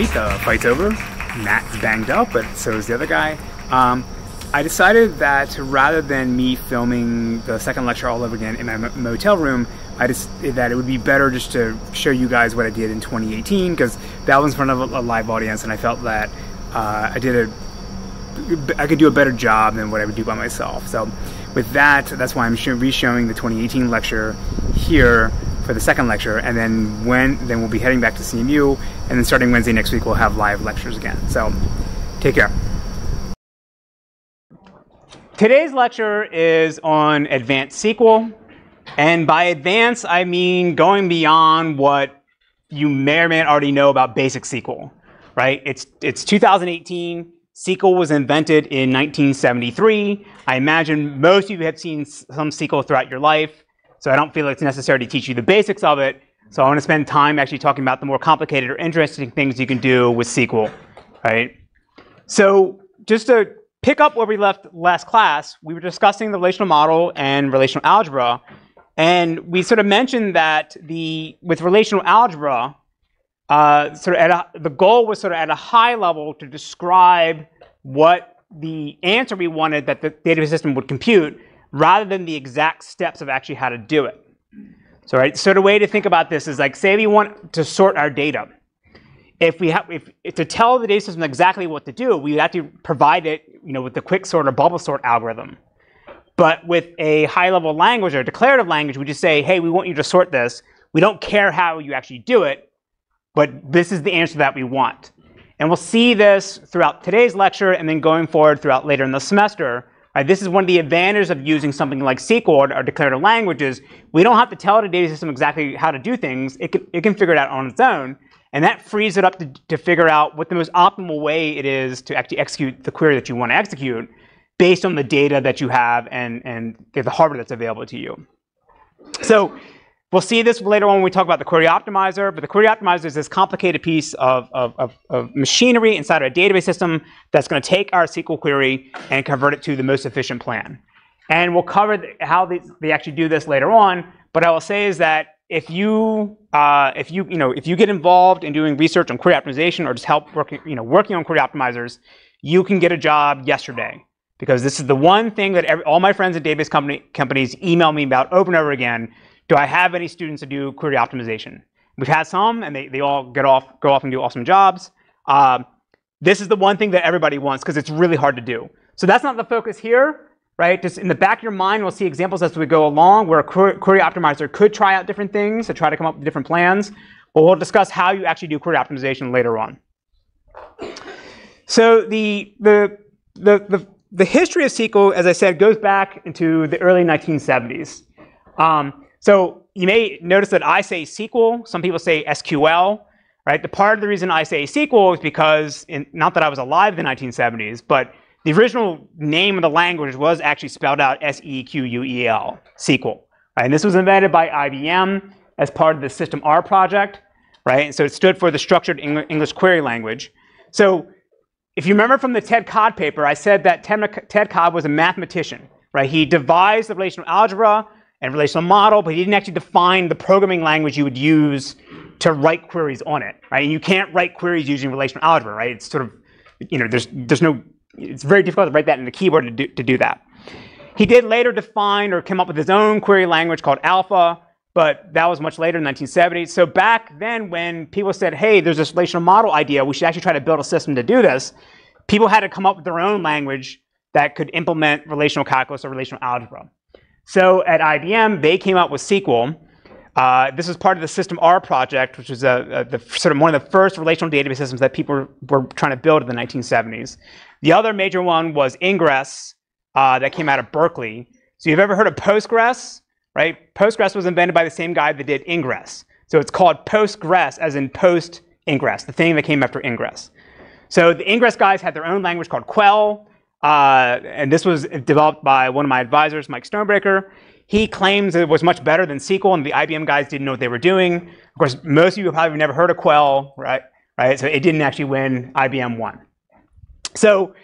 night. The fight's over. Matt's banged up, but so is the other guy. Um, I decided that rather than me filming the second lecture all over again in my motel room, I just that it would be better just to show you guys what I did in 2018 because that was in front of a, live audience, and I felt that uh, I did a I could do a better job than what I would do by myself. So with that, that's why I'm re-showing the 2018 lecture here for the second lecture, and then when then we'll be heading back to CMU, and then starting Wednesday next week we'll have live lectures again. So take care. Today's lecture is on advanced SQL, and by advanced I mean going beyond what you may or may not already know about basic SQL. Right? It's it's 2018. SQL was invented in 1973. I imagine most of you have seen some SQL throughout your life. So I don't feel it's necessary to teach you the basics of it. So I want to spend time actually talking about the more complicated or interesting things you can do with SQL, right? So just to pick up where we left last class, we were discussing the relational model and relational algebra. And we sort of mentioned that the with relational algebra, uh, sort of a, the goal was sort of at a high level to describe what the answer we wanted that the database system would compute rather than the exact steps of actually how to do it. So, right, so the way to think about this is like, say we want to sort our data. If we have, if, if to tell the data system exactly what to do, we have to provide it, you know, with the quick sort or bubble sort algorithm. But with a high-level language or declarative language, we just say, hey, we want you to sort this. We don't care how you actually do it, but this is the answer that we want. And we'll see this throughout today's lecture and then going forward throughout later in the semester, Right, this is one of the advantages of using something like SQL or declarative languages. We don't have to tell the data system exactly how to do things. It can, it can figure it out on its own. And that frees it up to, to figure out what the most optimal way it is to actually execute the query that you want to execute based on the data that you have and, and the hardware that's available to you. So We'll see this later on when we talk about the query optimizer, but the query optimizer is this complicated piece of, of, of, of machinery inside a database system that's going to take our SQL query and convert it to the most efficient plan. And we'll cover how they, they actually do this later on, but I will say is that if you, uh, if you, you know, if you get involved in doing research on query optimization or just help working, you know, working on query optimizers, you can get a job yesterday because this is the one thing that every, all my friends at database company, companies email me about over and over again do I have any students that do query optimization? We've had some, and they, they all get off, go off and do awesome jobs. Uh, this is the one thing that everybody wants because it's really hard to do. So that's not the focus here, right? Just in the back of your mind, we'll see examples as we go along where a query optimizer could try out different things to try to come up with different plans. But we'll discuss how you actually do query optimization later on. So the, the, the, the, the history of SQL, as I said, goes back into the early 1970s. Um, so you may notice that I say SQL. Some people say SQL. Right? The part of the reason I say SQL is because, in, not that I was alive in the 1970s, but the original name of the language was actually spelled out S-E-Q-U-E-L, SQL. Right? And this was invented by IBM as part of the System R project. Right? And so it stood for the Structured English Query Language. So if you remember from the Ted Codd paper, I said that Ted Codd was a mathematician. Right? He devised the relational algebra and relational model, but he didn't actually define the programming language you would use to write queries on it, right? And you can't write queries using relational algebra, right? It's sort of, you know, there's, there's no, it's very difficult to write that in the keyboard to do, to do that. He did later define or come up with his own query language called Alpha, but that was much later in 1970. So back then when people said, hey, there's this relational model idea, we should actually try to build a system to do this, people had to come up with their own language that could implement relational calculus or relational algebra. So at IBM, they came out with SQL. Uh, this was part of the System R project, which was a, a, the, sort of one of the first relational database systems that people were, were, trying to build in the 1970s. The other major one was Ingres uh, that came out of Berkeley. So you've ever heard of Postgres, right? Postgres was invented by the same guy that did Ingres. So it's called Postgres as in post Ingres, the thing that came after Ingres. So the Ingres guys had their own language called QUEL. Uh, and this was developed by one of my advisors, Mike Stonebraker. He claims it was much better than SQL, and the IBM guys didn't know what they were doing. Of course, most of you probably never heard of QUEL, right? Right. So it didn't actually win. IBM won. So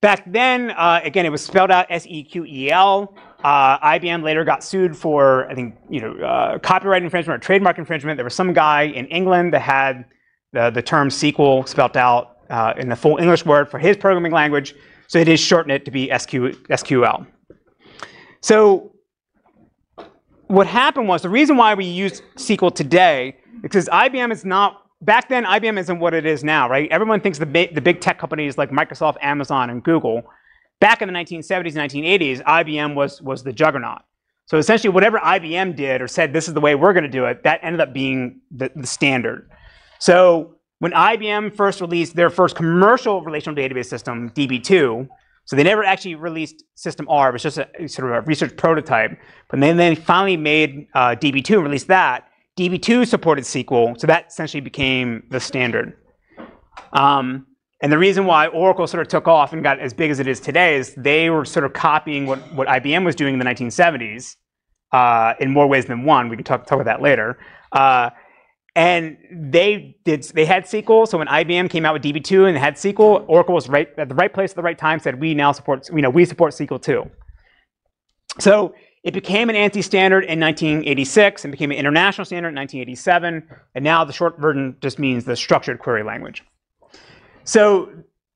back then, uh, again, it was spelled out S-E-Q-E-L. Uh, IBM later got sued for, I think, you know, uh, copyright infringement or trademark infringement. There was some guy in England that had the, the term SQL spelled out uh, in the full English word for his programming language, so it is shortened it to be SQ, SQL. So what happened was the reason why we use SQL today because IBM is not back then IBM isn't what it is now, right? Everyone thinks the big, the big tech companies like Microsoft, Amazon, and Google. Back in the 1970s and 1980s, IBM was was the juggernaut. So essentially, whatever IBM did or said, this is the way we're going to do it, that ended up being the, the standard. So when IBM first released their first commercial relational database system, DB2, so they never actually released System R. It was just a sort of a research prototype. But then they finally made uh, DB2 and released that. DB2 supported SQL, so that essentially became the standard. Um, and the reason why Oracle sort of took off and got as big as it is today is they were sort of copying what, what IBM was doing in the 1970s uh, in more ways than one. We can talk, talk about that later. Uh, and they did they had SQL. So when IBM came out with DB2 and had SQL, Oracle was right at the right place at the right time. Said we now support you know we support SQL too. So it became an ANSI standard in 1986 and became an international standard in 1987. And now the short version just means the structured query language. So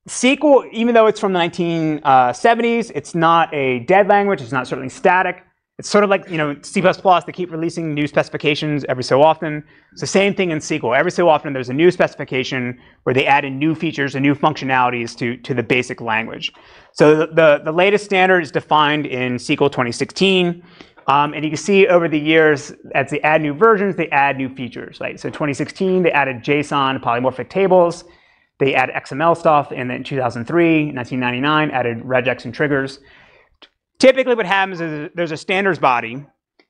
SQL, even though it's from the 1970s, uh, it's not a dead language. It's not certainly static. It's sort of like, you know, C++, they keep releasing new specifications every so often. It's the same thing in SQL. Every so often there's a new specification where they add in new features and new functionalities to, to the basic language. So the, the, the latest standard is defined in SQL 2016. Um, and you can see over the years, as they add new versions, they add new features. Right? So 2016, they added JSON polymorphic tables. They added XML stuff. And then 2003, 1999, added regex and triggers. Typically what happens is there's a standards body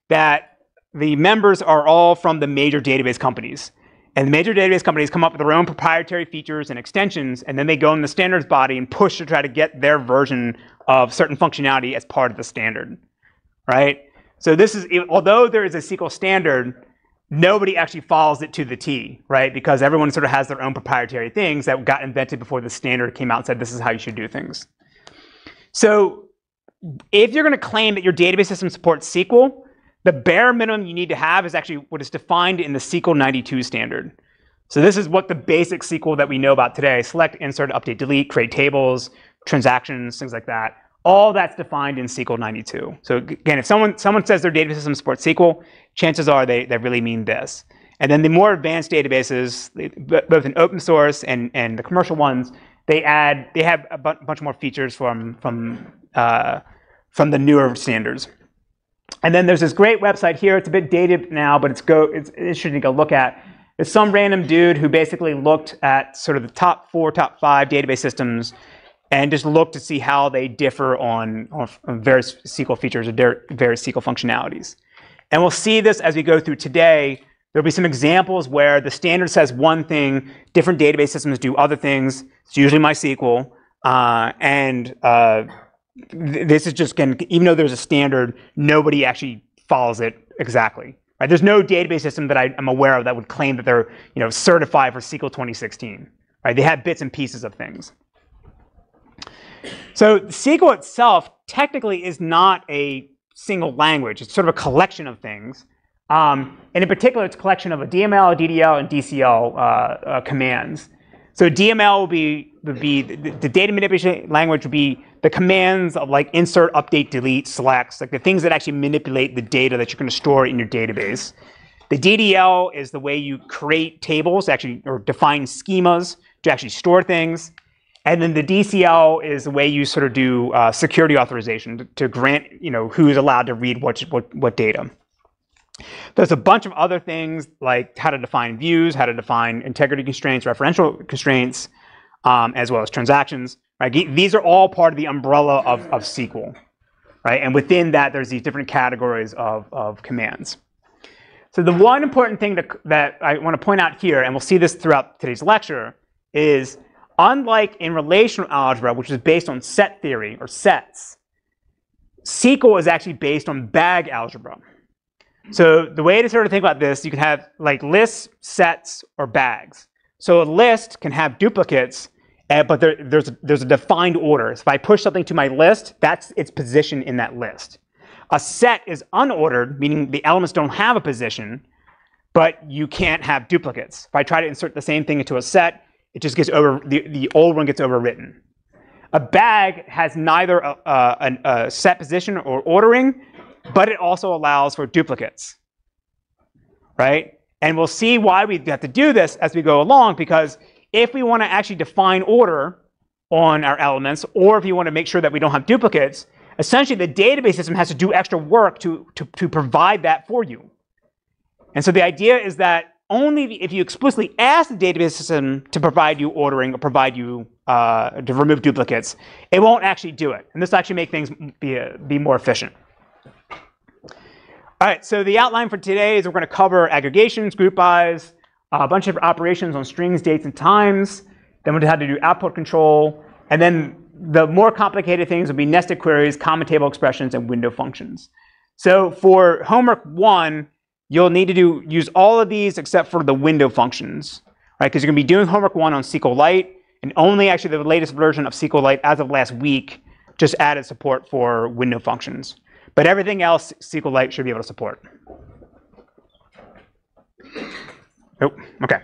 that the members are all from the major database companies. And the major database companies come up with their own proprietary features and extensions, and then they go in the standards body and push to try to get their version of certain functionality as part of the standard, right? So this is, although there is a SQL standard, nobody actually follows it to the T, right? Because everyone sort of has their own proprietary things that got invented before the standard came out and said this is how you should do things. So if you're going to claim that your database system supports SQL, the bare minimum you need to have is actually what is defined in the SQL 92 standard. So this is what the basic SQL that we know about today, select, insert, update, delete, create tables, transactions, things like that. All that's defined in SQL 92. So again, if someone, someone says their database system supports SQL, chances are they, they really mean this. And then the more advanced databases, both in open source and, and the commercial ones, they add, they have a bunch more features from, from uh, from the newer standards. And then there's this great website here. It's a bit dated now, but it's go it's interesting to go look at. It's some random dude who basically looked at sort of the top four, top five database systems and just looked to see how they differ on, on various SQL features or various SQL functionalities. And we'll see this as we go through today. There'll be some examples where the standard says one thing, different database systems do other things. It's usually MySQL. Uh, and uh, this is just going even though there's a standard, nobody actually follows it exactly. Right? There's no database system that I, am aware of that would claim that they're you know, certified for SQL 2016. Right? They have bits and pieces of things. So SQL itself technically is not a single language. It's sort of a collection of things. Um, and in particular, it's a collection of a DML, DDL, and DCL uh, uh, commands. So DML will be, would be the, the, data manipulation language would be the commands of like insert, update, delete, selects, like the things that actually manipulate the data that you're going to store in your database. The DDL is the way you create tables, actually, or define schemas to actually store things. And then the DCL is the way you sort of do uh, security authorization to, to, grant, you know, who's allowed to read what, what, what data. There's a bunch of other things like how to define views, how to define integrity constraints, referential constraints, um, as well as transactions. Right? These are all part of the umbrella of, of SQL. Right? And within that, there's these different categories of, of commands. So the one important thing to, that I want to point out here, and we'll see this throughout today's lecture, is unlike in relational algebra, which is based on set theory or sets, SQL is actually based on bag algebra. So the way to sort of think about this, you can have like lists, sets, or bags. So a list can have duplicates, uh, but there, there's, there's a defined order. So if I push something to my list, that's its position in that list. A set is unordered, meaning the elements don't have a position, but you can't have duplicates. If I try to insert the same thing into a set, it just gets over, the, the old one gets overwritten. A bag has neither a, a, a set position or ordering, but it also allows for duplicates, right? And we'll see why we have to do this as we go along, because if we want to actually define order on our elements, or if you want to make sure that we don't have duplicates, essentially the database system has to do extra work to, to, to provide that for you. And so the idea is that only if you explicitly ask the database system to provide you ordering or provide you uh, to remove duplicates, it won't actually do it. And this will actually make things be, uh, be more efficient. All right, so the outline for today is we're going to cover aggregations, group bys, a bunch of operations on strings, dates, and times. Then we'll have to do output control. And then the more complicated things will be nested queries, common table expressions, and window functions. So for homework one, you'll need to do use all of these except for the window functions, right? Because you're going to be doing homework one on SQLite, and only actually the latest version of SQLite as of last week just added support for window functions. But everything else SQLite should be able to support. Oh, okay.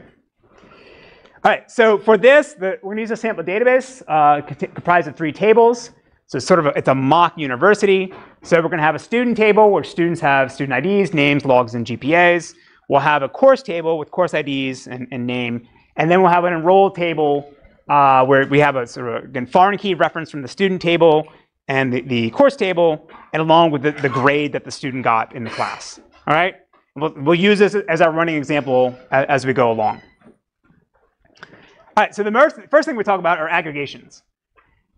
All right, so for this, the, we're to use a sample database uh, comprised of three tables. So it's sort of a, it's a mock university. So we're going to have a student table where students have student IDs, names, logs, and GPAs. We'll have a course table with course IDs and, and name. And then we'll have an enrolled table uh, where we have a sort of, again, foreign key reference from the student table and the, the course table, and along with the, the, grade that the student got in the class. All right? We'll, we'll use this as our running example as, as we go along. All right, so the first, first thing we talk about are aggregations,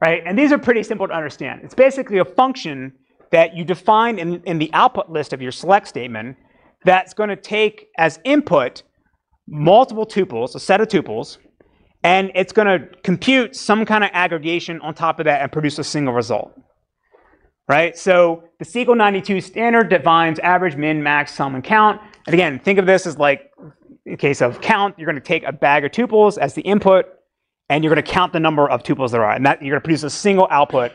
right? And these are pretty simple to understand. It's basically a function that you define in, in the output list of your select statement that's going to take as input multiple tuples, a set of tuples, and it's going to compute some kind of aggregation on top of that and produce a single result. Right? So the SQL 92 standard defines average, min, max, sum, and count. And again, think of this as like, in case of count, you're going to take a bag of tuples as the input, and you're going to count the number of tuples there are. And that, you're going to produce a single output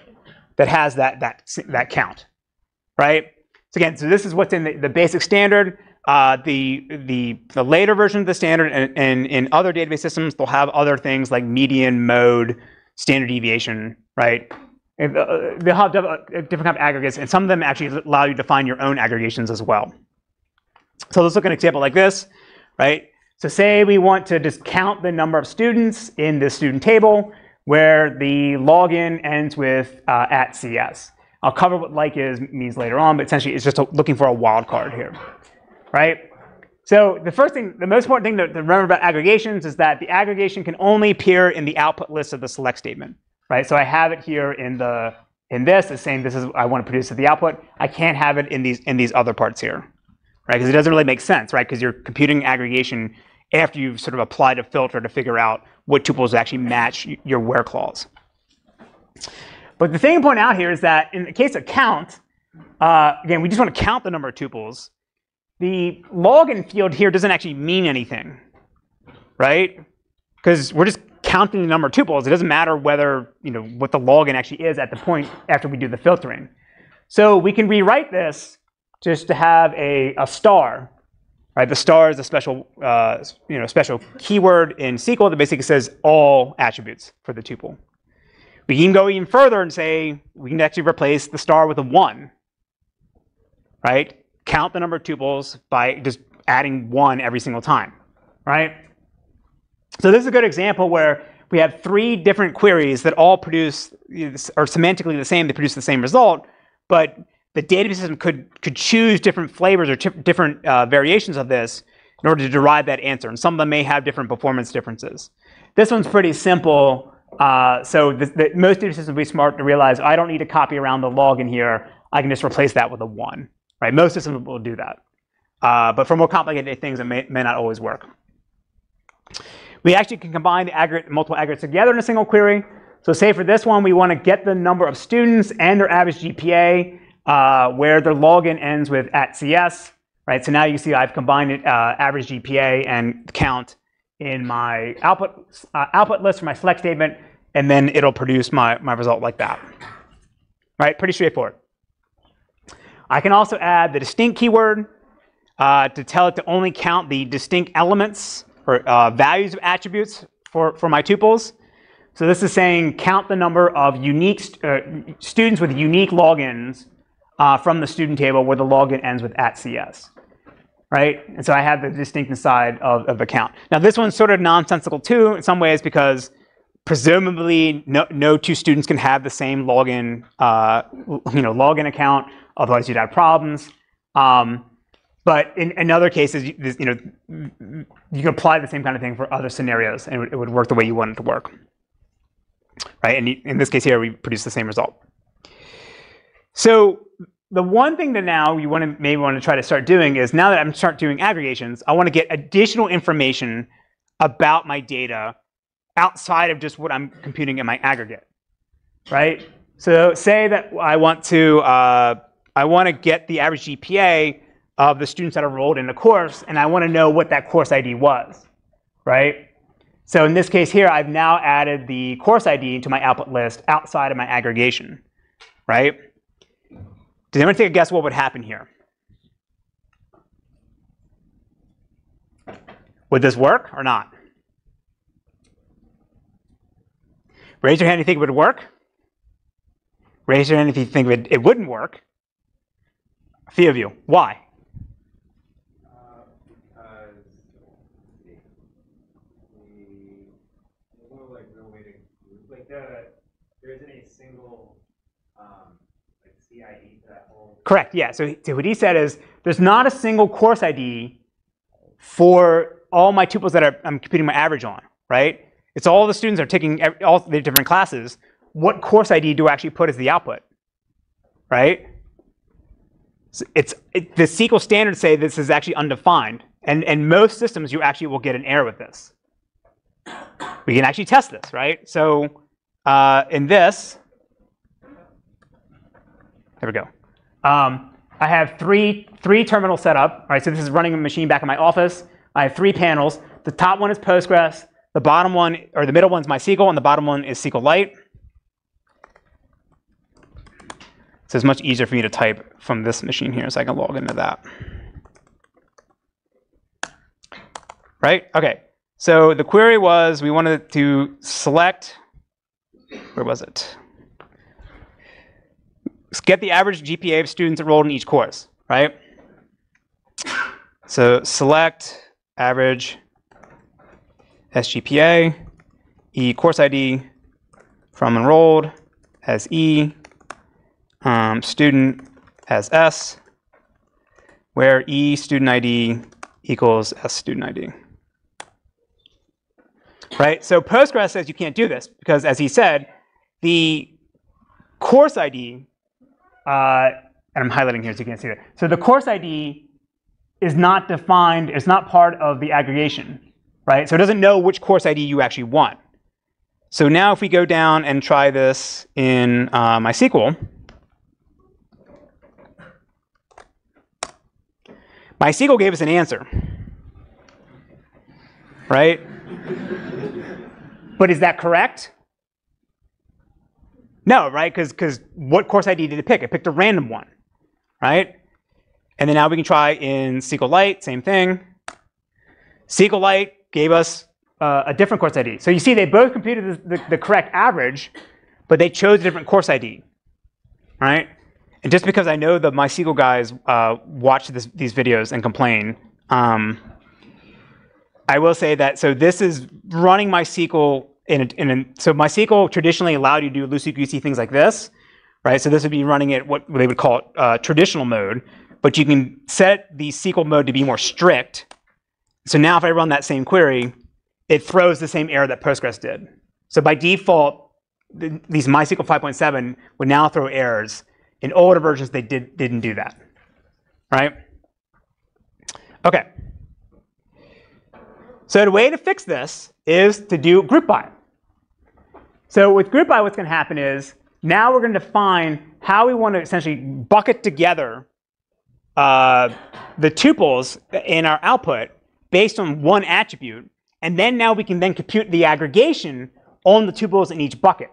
that has that, that, that count. Right? So again, so this is what's in the, the basic standard. Uh, the, the, the later version of the standard and, and in other database systems, they'll have other things like median, mode, standard deviation, right? And, uh, they'll have uh, different kind of aggregates, and some of them actually allow you to find your own aggregations as well. So let's look at an example like this, right? So say we want to just count the number of students in the student table where the login ends with uh, at CS. I'll cover what like is means later on, but essentially it's just a, looking for a wildcard here right? So the first thing, the most important thing to, to remember about aggregations is that the aggregation can only appear in the output list of the select statement, right? So I have it here in the in this, it's saying this is I want to produce at the output. I can't have it in these in these other parts here, right? Because it doesn't really make sense, right? Because you're computing aggregation after you've sort of applied a filter to figure out what tuples actually match your where clause. But the thing to point out here is that in the case of count, uh, again, we just want to count the number of tuples the login field here doesn't actually mean anything, right? Because we're just counting the number of tuples. It doesn't matter whether, you know, what the login actually is at the point after we do the filtering. So we can rewrite this just to have a, a star, right? The star is a special, uh, you know, special keyword in SQL that basically says all attributes for the tuple. We can go even further and say we can actually replace the star with a one, right? Count the number of tuples by just adding one every single time, right? So this is a good example where we have three different queries that all produce, are semantically the same, they produce the same result, but the database system could, could choose different flavors or different uh, variations of this in order to derive that answer. And some of them may have different performance differences. This one's pretty simple. Uh, so the, the, most database systems will be smart to realize I don't need to copy around the log in here. I can just replace that with a one. Right? Most systems will do that. Uh, but for more complicated things, it may, may not always work. We actually can combine aggregate, multiple aggregates together in a single query. So say for this one, we want to get the number of students and their average GPA uh, where their login ends with at CS. Right? So now you see I've combined it, uh, average GPA and count in my output, uh, output list for my select statement, and then it'll produce my, my result like that. Right? Pretty straightforward. I can also add the distinct keyword. uh, to tell it to only count the distinct elements or uh, values of attributes for, for my tuples. So this is saying count the number of unique st uh, students with unique logins uh, from the student table where the login ends with at CS. Right? And so I have the distinct side of, of the count. Now this one's sort of nonsensical too in some ways because presumably no, no two students can have the same login, uh, you know, login account, otherwise you'd have problems. Um, but in, in other cases, you, know, you can apply the same kind of thing for other scenarios, and it would work the way you want it to work. Right? And in this case here, we produce the same result. So the one thing that now you want to maybe want to try to start doing is now that I'm start doing aggregations, I want to get additional information about my data outside of just what I'm computing in my aggregate, right? So say that I want to uh, I want to get the average GPA of the students that are enrolled in the course, and I want to know what that course ID was, right? So in this case here, I've now added the course ID to my output list outside of my aggregation, right? Does anyone take a guess what would happen here? Would this work or not? Raise your hand if you think it would work. Raise your hand if you think it, it wouldn't work. You. Why? there isn't a single like CID to that whole. Correct. Yeah. So, so what he said is there's not a single course ID for all my tuples that are, I'm computing my average on, right? It's all the students are taking all the different classes. What course ID do I actually put as the output, right? It's it, the SQL standards say this is actually undefined, and and most systems you actually will get an error with this. We can actually test this, right? So uh, in this, there we go. Um, I have three, three terminals set up. All right, so this is running a machine back in my office. I have three panels. The top one is Postgres. The bottom one, or the middle one is MySQL, and the bottom one is SQLite. So it's much easier for me to type from this machine here, so I can log into that. Right? Okay. So the query was we wanted to select where was it? Get the average GPA of students enrolled in each course, right? So select average SGPA, E course ID from enrolled as E, um, student as S, where E student ID equals S student ID right? So Postgres says you can't do this because, as he said, the course ID, uh, and I'm highlighting here so you can't see that. So the course ID is not defined, it's not part of the aggregation, right? So it doesn't know which course ID you actually want. So now if we go down and try this in uh, MySQL, MySQL gave us an answer, right? But is that correct? No, right? Because what course ID did it pick? It picked a random one, right? And then now we can try in SQLite, same thing. SQLite gave us uh, a different course ID. So you see they both computed the, the, the, correct average, but they chose a different course ID, right? And just because I know the MySQL guys uh, watch this, these videos and complain, um, I will say that, so this is running MySQL in a, in a, so MySQL traditionally allowed you to do loosey-goosey things like this, right? So this would be running it what they would call uh, traditional mode, but you can set the SQL mode to be more strict. So now if I run that same query, it throws the same error that Postgres did. So by default, the, these MySQL 5.7 would now throw errors. In older versions, they did, didn't do that, right? Okay. So the way to fix this is to do group by. So with group by, what's going to happen is now we're going to define how we want to essentially bucket together uh, the tuples in our output based on one attribute. And then now we can then compute the aggregation on the tuples in each bucket.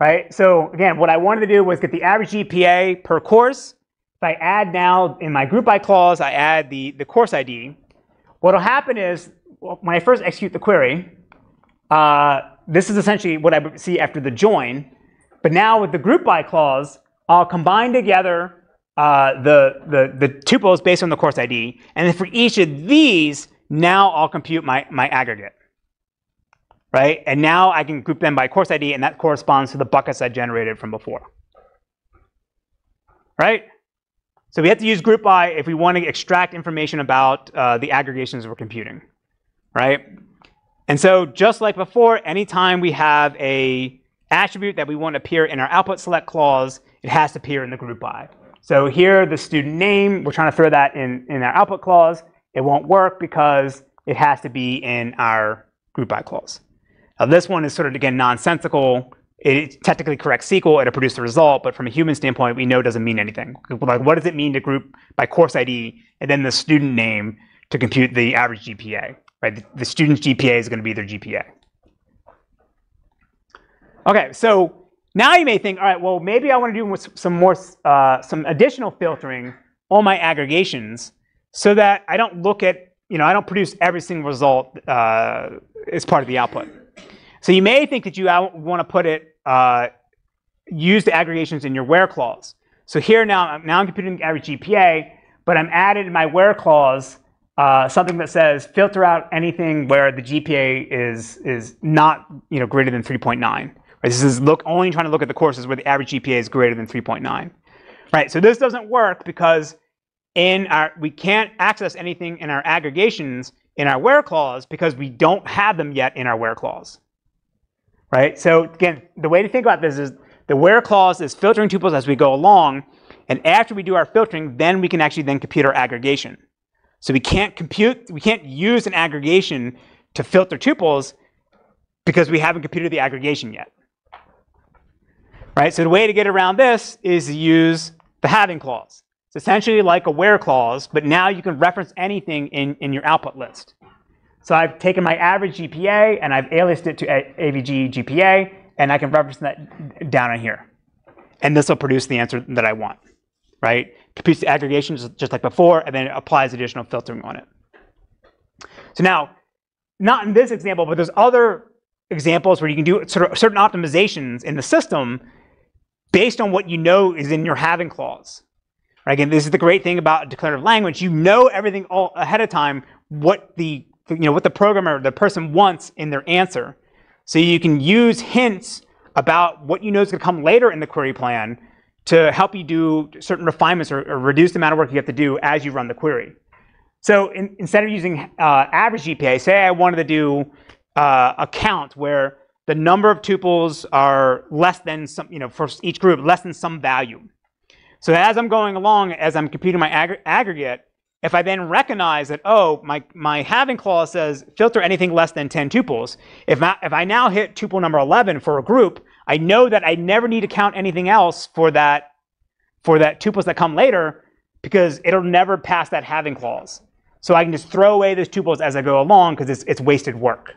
Right? So again, what I wanted to do was get the average GPA per course if I add now in my group by clause, I add the, the course ID, what will happen is when I first execute the query, uh, this is essentially what I would see after the join. But now with the group by clause, I'll combine together uh, the, the, the tuples based on the course ID. And then for each of these, now I'll compute my, my aggregate. Right? And now I can group them by course ID, and that corresponds to the buckets I generated from before. Right? So we have to use group by if we want to extract information about uh, the aggregations we're computing. Right? And so just like before, anytime we have a attribute that we want to appear in our output select clause, it has to appear in the group by. So here, the student name, we're trying to throw that in, in our output clause. It won't work because it has to be in our group by clause. Now this one is sort of, again, nonsensical. It technically corrects SQL, it'll produce the result, but from a human standpoint, we know it doesn't mean anything. Like, what does it mean to group by course ID and then the student name to compute the average GPA? right? The, the student's GPA is going to be their GPA. Okay, so now you may think, all right, well, maybe I want to do some more, uh, some additional filtering on my aggregations so that I don't look at, you know, I don't produce every single result uh, as part of the output. So you may think that you want to put it, uh, use the aggregations in your where clause. So here now, now I'm computing the average GPA, but I'm added in my where clause uh, something that says filter out anything where the GPA is is not you know greater than 3.9. Right? This is look only trying to look at the courses where the average GPA is greater than 3.9. Right. So this doesn't work because in our we can't access anything in our aggregations in our where clause because we don't have them yet in our where clause. Right. So again, the way to think about this is the where clause is filtering tuples as we go along, and after we do our filtering, then we can actually then compute our aggregation. So we can't compute, we can't use an aggregation to filter tuples because we haven't computed the aggregation yet. Right? So the way to get around this is to use the having clause. It's essentially like a where clause, but now you can reference anything in, in your output list. So I've taken my average GPA and I've aliased it to AVG GPA, and I can reference that down in here. And this will produce the answer that I want, right? computes the aggregation just, like before, and then it applies additional filtering on it. So now, not in this example, but there's other examples where you can do sort of certain optimizations in the system based on what you know is in your having clause. Right? Again, this is the great thing about declarative language. You know everything all ahead of time, what the you know what the programmer, the person wants in their answer. So you can use hints about what you know is going to come later in the query plan to help you do certain refinements or, or, reduce the amount of work you have to do as you run the query. So in, instead of using uh, average GPA, say I wanted to do uh, a count where the number of tuples are less than some, you know, for each group, less than some value. So as I'm going along, as I'm computing my ag aggregate, if I then recognize that, oh, my, my having clause says filter anything less than 10 tuples, if I, if I now hit tuple number 11 for a group, I know that I never need to count anything else for that for that tuples that come later because it'll never pass that having clause. So I can just throw away those tuples as I go along because it's, it's wasted work.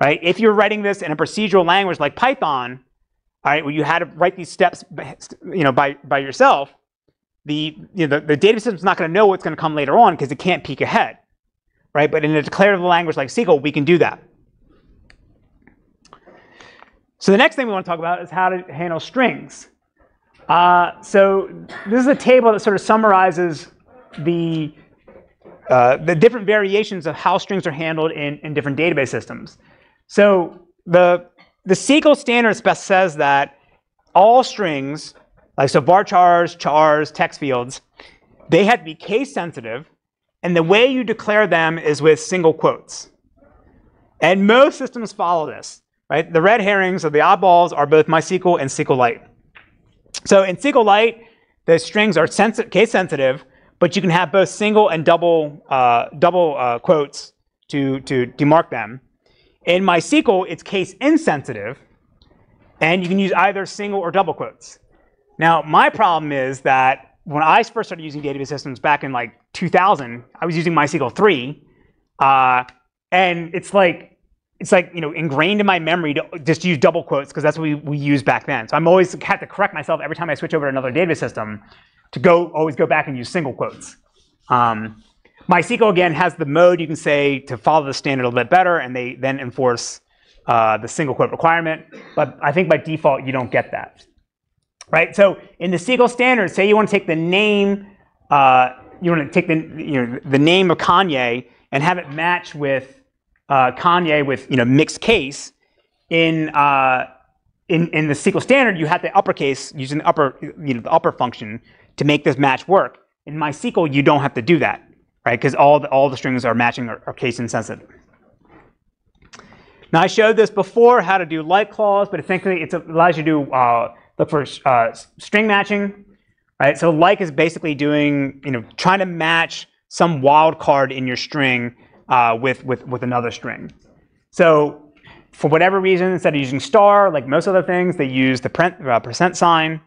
Right? If you're writing this in a procedural language like Python, all right, where you had to write these steps you know, by, by yourself, the, you know, the, the data system's not going to know what's going to come later on because it can't peek ahead. Right? But in a declarative language like SQL, we can do that. So the next thing we want to talk about is how to handle strings. Uh, so this is a table that sort of summarizes the, uh, the different variations of how strings are handled in, in different database systems. So the, the SQL standard says that all strings, like so varchars, chars, text fields, they have to be case sensitive, and the way you declare them is with single quotes. And most systems follow this. Right? The red herrings or the oddballs are both MySQL and SQLite. So in SQLite, the strings are case sensitive, but you can have both single and double uh, double uh, quotes to to demark them. In MySQL, it's case insensitive, and you can use either single or double quotes. Now, my problem is that when I first started using database systems back in like 2000, I was using MySQL 3, uh, and it's like it's like you know ingrained in my memory to just use double quotes because that's what we, we used back then. So I'm always have to correct myself every time I switch over to another database system to go always go back and use single quotes. Um, MySQL again has the mode you can say to follow the standard a little bit better, and they then enforce uh, the single quote requirement. But I think by default you don't get that, right? So in the SQL standard, say you want to take the name, uh, you want to take the you know the name of Kanye and have it match with uh, Kanye with you know mixed case in uh, in in the SQL standard, you have the uppercase using the upper you know the upper function to make this match work. In MySQL, you don't have to do that, right? Because all the, all the strings are matching are, are case insensitive. Now I showed this before how to do like clause, but essentially it allows you to uh, look for uh, string matching, right? So like is basically doing you know trying to match some wildcard in your string uh, with, with, with another string. So for whatever reason, instead of using star, like most other things, they use the uh, percent sign.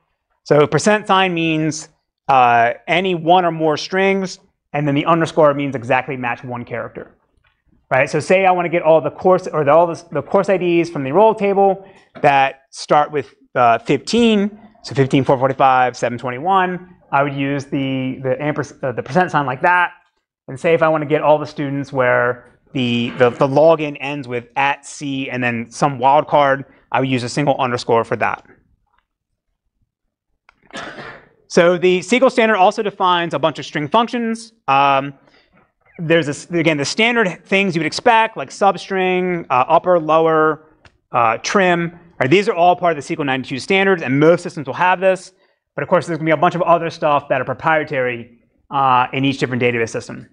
So percent sign means uh, any one or more strings, and then the underscore means exactly match one character. Right? So say I want to get all the course or the, all the, the course IDs from the roll table that start with uh, 15, so 15, 445, 721. I would use the the, uh, the percent sign like that, and say if I want to get all the students where the, the, the login ends with at C and then some wildcard, I would use a single underscore for that. So the SQL standard also defines a bunch of string functions. Um, there's, a, again, the standard things you would expect, like substring, uh, upper, lower, uh, trim. Right, these are all part of the SQL 92 standards, and most systems will have this. But of course, there's going to be a bunch of other stuff that are proprietary uh, in each different database system.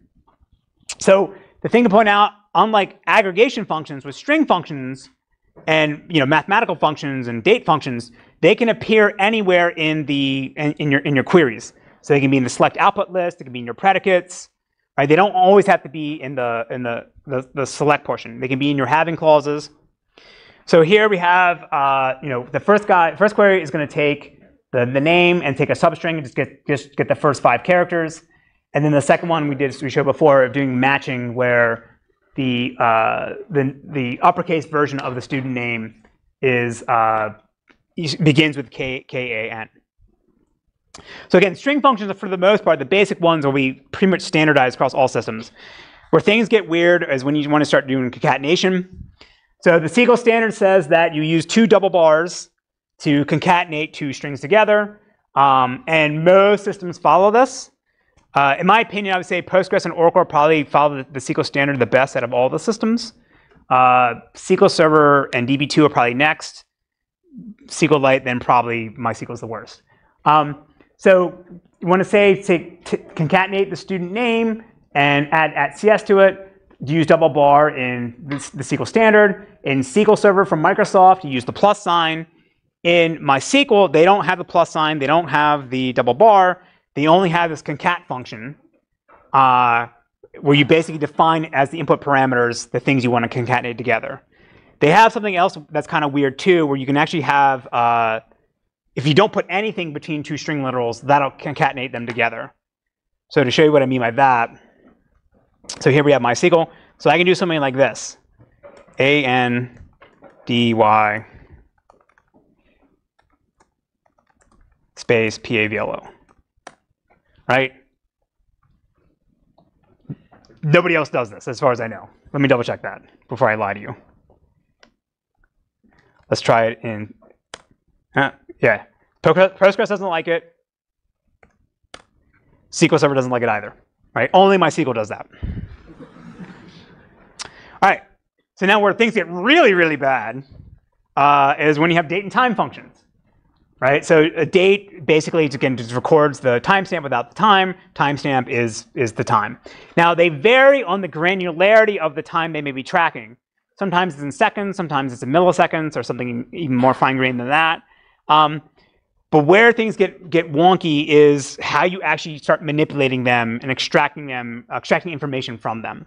So the thing to point out, unlike aggregation functions with string functions and you know mathematical functions and date functions, they can appear anywhere in the in, in your in your queries. So they can be in the select output list, they can be in your predicates, right? They don't always have to be in the in the, the, the select portion. They can be in your having clauses. So here we have, uh, you know, the first guy, first query is going to take the, the name and take a substring and just get just get the first five characters. And then the second one we did we showed before of doing matching where the uh, the the uppercase version of the student name is uh, begins with K K A N. So again, string functions are for the most part the basic ones will be pretty much standardized across all systems. Where things get weird is when you want to start doing concatenation. So the SQL standard says that you use two double bars to concatenate two strings together, um, and most systems follow this. Uh, in my opinion, I would say Postgres and Oracle probably follow the, the, SQL standard the best out of all the systems. Uh, SQL Server and DB2 are probably next. SQLite, then probably MySQL is the worst. Um, so you want to say, say concatenate the student name and add at CS to it. Use double bar in the, the SQL standard. In SQL Server from Microsoft, you use the plus sign. In MySQL, they don't have the plus sign. They don't have the double bar. They only have this concat function uh, where you basically define as the input parameters the things you want to concatenate together. They have something else that's kind of weird too, where you can actually have, uh, if you don't put anything between two string literals, that'll concatenate them together. So to show you what I mean by that, so here we have MySQL. So I can do something like this, A N D Y space P A V L O right? Nobody else does this, as far as I know. Let me double check that before I lie to you. Let's try it in, uh, yeah. Postgres doesn't like it. SQL Server doesn't like it either, right? Only MySQL does that. All right, so now where things get really, really bad uh, is when you have date and time functions right? So a date basically again just records the timestamp without the time. Timestamp is is the time. Now they vary on the granularity of the time they may be tracking. Sometimes it's in seconds, sometimes it's in milliseconds, or something even more fine-grained than that. Um, but where things get get wonky is how you actually start manipulating them and extracting them, uh, extracting information from them,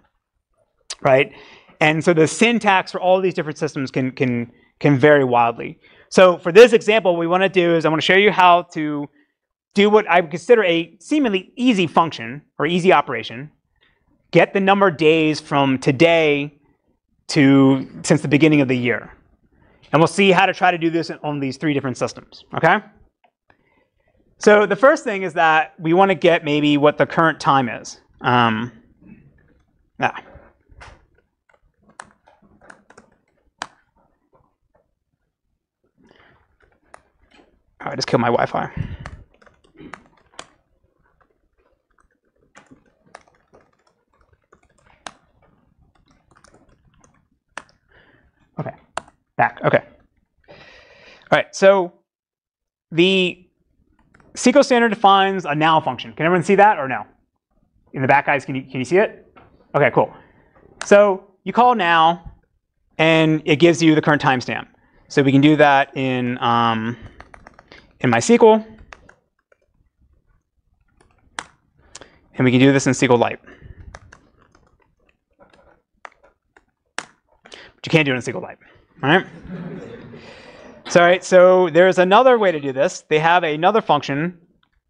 right? And so the syntax for all these different systems can can can vary wildly. So for this example, what we want to do is I want to show you how to do what I would consider a seemingly easy function or easy operation. Get the number of days from today to since the beginning of the year. And we'll see how to try to do this on these three different systems, okay? So the first thing is that we want to get maybe what the current time is. Um, ah. I just killed my Wi-Fi. Okay, back, okay. All right, so the SQL standard defines a now function. Can everyone see that or no? In the back, guys, can you, can you see it? Okay, cool. So you call now, and it gives you the current timestamp. So we can do that in, um, in MySQL. And we can do this in SQLite. But you can't do it in SQLite, all right? So, all right, so there's another way to do this. They have another function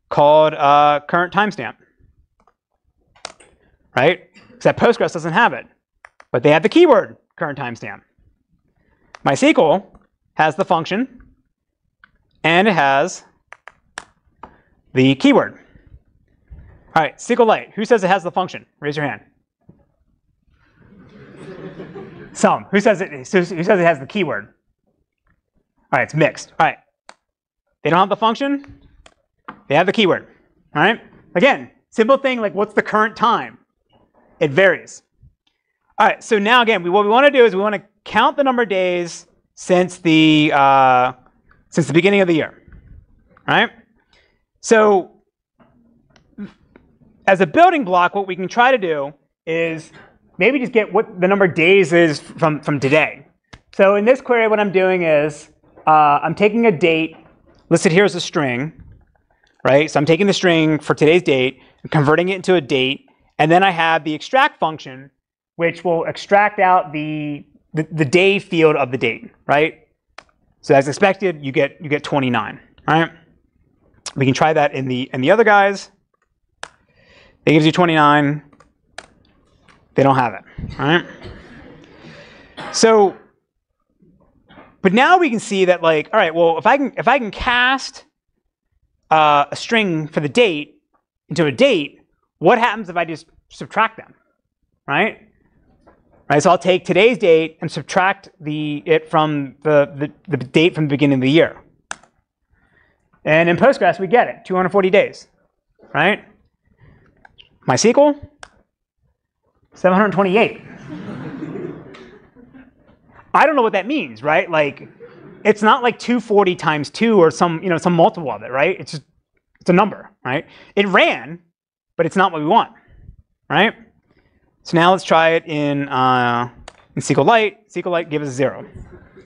called uh, current timestamp, right? Except Postgres doesn't have it, but they have the keyword current timestamp. MySQL has the function, and it has the keyword. All right, SQLite. Who says it has the function? Raise your hand. Some. Who says it? Who says it has the keyword? All right, it's mixed. All right. They don't have the function. They have the keyword. All right. Again, simple thing like what's the current time? It varies. All right. So now again, we, what we want to do is we want to count the number of days since the uh, since the beginning of the year. All right. So as a building block, what we can try to do is maybe just get what the number of days is from, from today. So in this query, what I'm doing is uh, I'm taking a date listed here as a string, right? So I'm taking the string for today's date, and converting it into a date, and then I have the extract function, which will extract out the, the, the day field of the date, right? So as expected, you get, you get 29, right? We can try that in the, in the other guys. It gives you 29. They don't have it, all right? So, but now we can see that like, all right, well, if I can, if I can cast uh, a string for the date into a date, what happens if I just subtract them, right? Right, so I'll take today's date and subtract the it from the, the, the date from the beginning of the year. And in Postgres, we get it, 240 days, right? MySQL, 728. I don't know what that means, right? Like, it's not like 240 times 2 or some, you know, some multiple of it, right? It's just, it's a number, right? It ran, but it's not what we want, right? So now let's try it in, uh, in SQLite. SQLite gives us 0.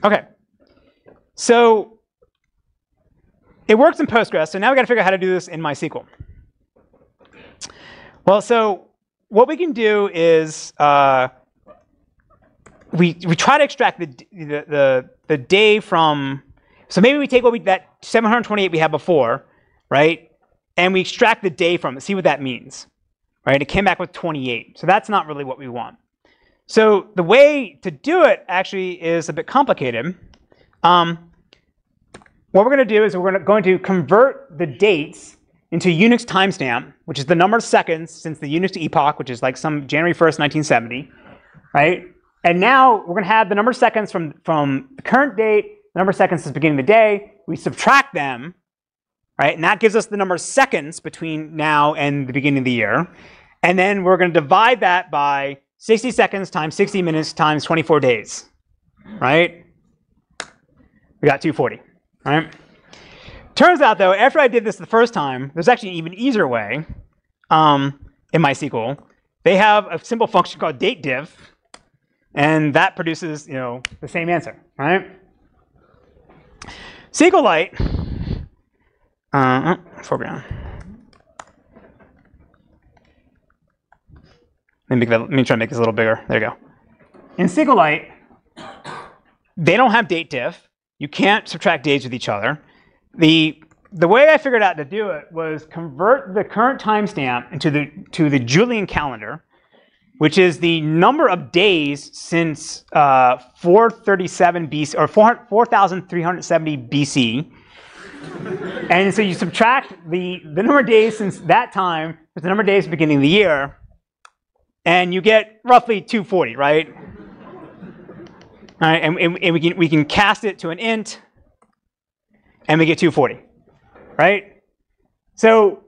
Okay. So it works in Postgres, so now we got to figure out how to do this in MySQL. Well, so what we can do is uh, we we try to extract the, the the the day from. So maybe we take what we that 728 we had before, right, and we extract the day from it. See what that means, right? It came back with 28. So that's not really what we want. So the way to do it actually is a bit complicated. Um, what we're going to do is we're going to convert the dates into Unix timestamp, which is the number of seconds since the Unix epoch, which is like some January 1st, 1970, right? And now we're going to have the number of seconds from, from the current date, the number of seconds the beginning of the day. We subtract them, right? And that gives us the number of seconds between now and the beginning of the year. And then we're going to divide that by 60 seconds times 60 minutes times 24 days, right? We got 240, right? Turns out, though, after I did this the first time, there's actually an even easier way um, in MySQL. They have a simple function called datediff, and that produces, you know, the same answer, right? SQLite, uh, oh, foreground. Let me, that, let me try to make this a little bigger. There you go. In SQLite, they don't have date diff. You can't subtract days with each other. The, the way I figured out to do it was convert the current timestamp into the, to the Julian calendar, which is the number of days since uh, 437 BC or 4,370 BC. and so you subtract the, the number of days since that time with the number of days beginning of the year, and you get roughly 240, right? All right, and, and, and we, can, we can cast it to an int, and we get 240, right? So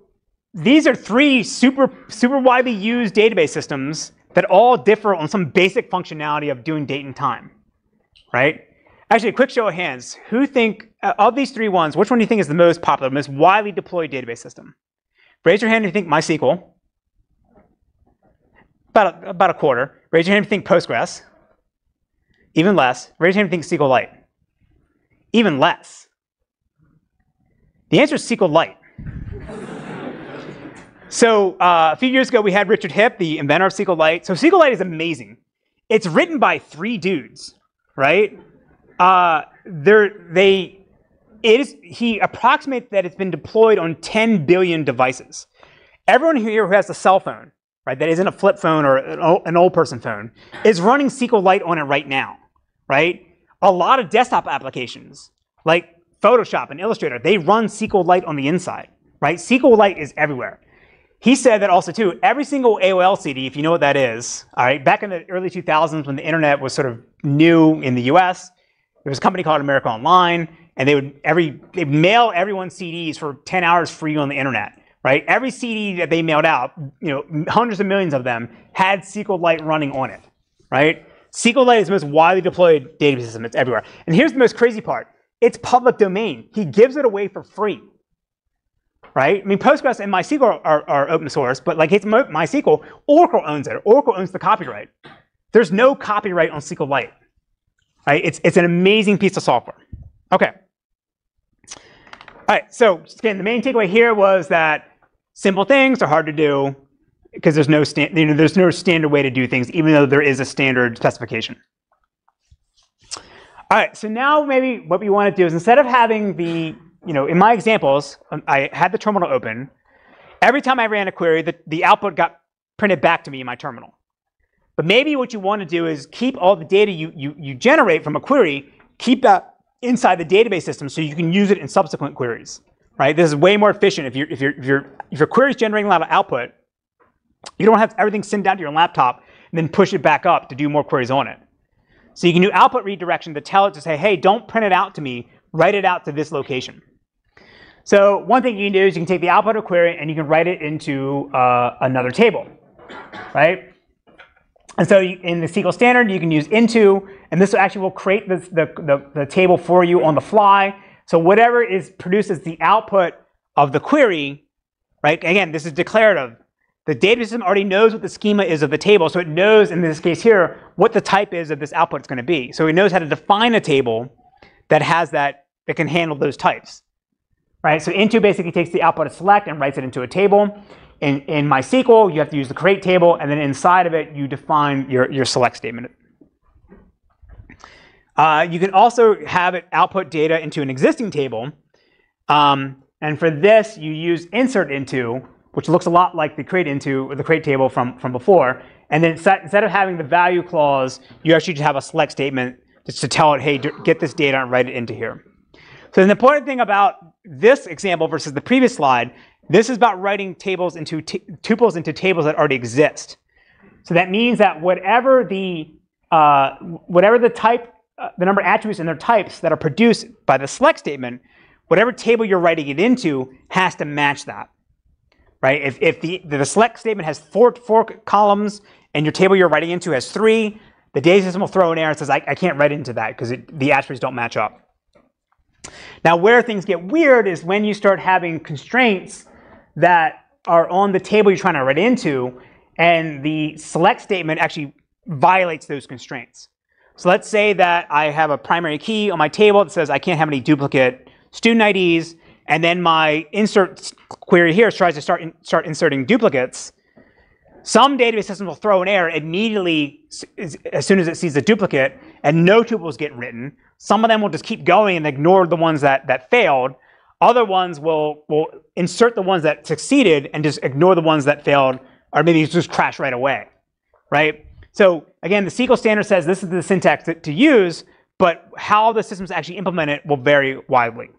these are three super, super widely used database systems that all differ on some basic functionality of doing date and time, right? Actually, a quick show of hands. Who think, uh, of these three ones, which one do you think is the most popular, most widely deployed database system? Raise your hand if you think MySQL. About a, about a quarter. Raise your hand if you think Postgres. Even less. Raise your hand if you think SQLite. Even less. The answer is SQLite. So uh, a few years ago, we had Richard Hipp, the inventor of SQLite. So SQLite is amazing. It's written by three dudes, right? Uh, they, it is, he approximates that it's been deployed on 10 billion devices. Everyone here who has a cell phone, right, that isn't a flip phone or an old person phone, is running SQLite on it right now, right? A lot of desktop applications, like Photoshop and Illustrator, they run SQLite on the inside, right? SQLite is everywhere. He said that also too, every single AOL CD, if you know what that is, all right, back in the early 2000s when the internet was sort of new in the US, there was a company called America Online, and they would every they mail everyone CDs for 10 hours free on the internet, right? Every CD that they mailed out, you know, hundreds of millions of them had SQLite running on it, right? SQLite is the most widely deployed database system. It's everywhere. And here's the most crazy part. It's public domain. He gives it away for free right? I mean, Postgres and MySQL are, are, are open source, but like it's MySQL, Oracle owns it. Oracle owns the copyright. There's no copyright on SQLite, right? It's, it's an amazing piece of software. Okay. All right, so again, the main takeaway here was that simple things are hard to do because there's no, you know, there's no standard way to do things, even though there is a standard specification. All right, so now maybe what we want to do is instead of having the you know, in my examples, um, I had the terminal open. Every time I ran a query, the, the output got printed back to me in my terminal. But maybe what you want to do is keep all the data you, you, you generate from a query, keep that inside the database system so you can use it in subsequent queries. Right? This is way more efficient if, you're, if, you're, if, you're, if your query is generating a lot of output. You don't have everything sent down to your laptop and then push it back up to do more queries on it. So you can do output redirection to tell it to say, hey, don't print it out to me, write it out to this location. So one thing you can do is you can take the output of a query and you can write it into uh, another table, right? And so you, in the SQL standard, you can use into, and this actually will create the, the, the, table for you on the fly. So whatever is produces the output of the query, right? Again, this is declarative. The data system already knows what the schema is of the table, so it knows, in this case here, what the type is of this output is going to be. So it knows how to define a table that has that, that can handle those types right? So into basically takes the output of select and writes it into a table. In, in MySQL, you have to use the create table, and then inside of it, you define your, your select statement. Uh, you can also have it output data into an existing table. Um, and for this, you use insert into, which looks a lot like the create into or the create table from, from before. And then instead of having the value clause, you actually just have a select statement just to tell it, hey, get this data and write it into here. So the important thing about this example versus the previous slide, this is about writing tables into tuples into tables that already exist. So that means that whatever the uh, whatever the type, uh, the number of attributes and their types that are produced by the select statement, whatever table you're writing it into has to match that, right? If, if the, the select statement has four, four columns and your table you're writing into has three, the data system will throw an error and says, I, I can't write into that because the attributes don't match up. Now, where things get weird is when you start having constraints that are on the table you're trying to write into, and the select statement actually violates those constraints. So let's say that I have a primary key on my table that says I can't have any duplicate student IDs, and then my insert query here tries to start, in, start inserting duplicates. Some database systems will throw an error immediately as soon as it sees a duplicate, and no tuples get written. Some of them will just keep going and ignore the ones that, that failed. Other ones will, will insert the ones that succeeded and just ignore the ones that failed, or maybe just crash right away. right? So again, the SQL standard says this is the syntax to, to use, but how the systems actually implement it will vary widely.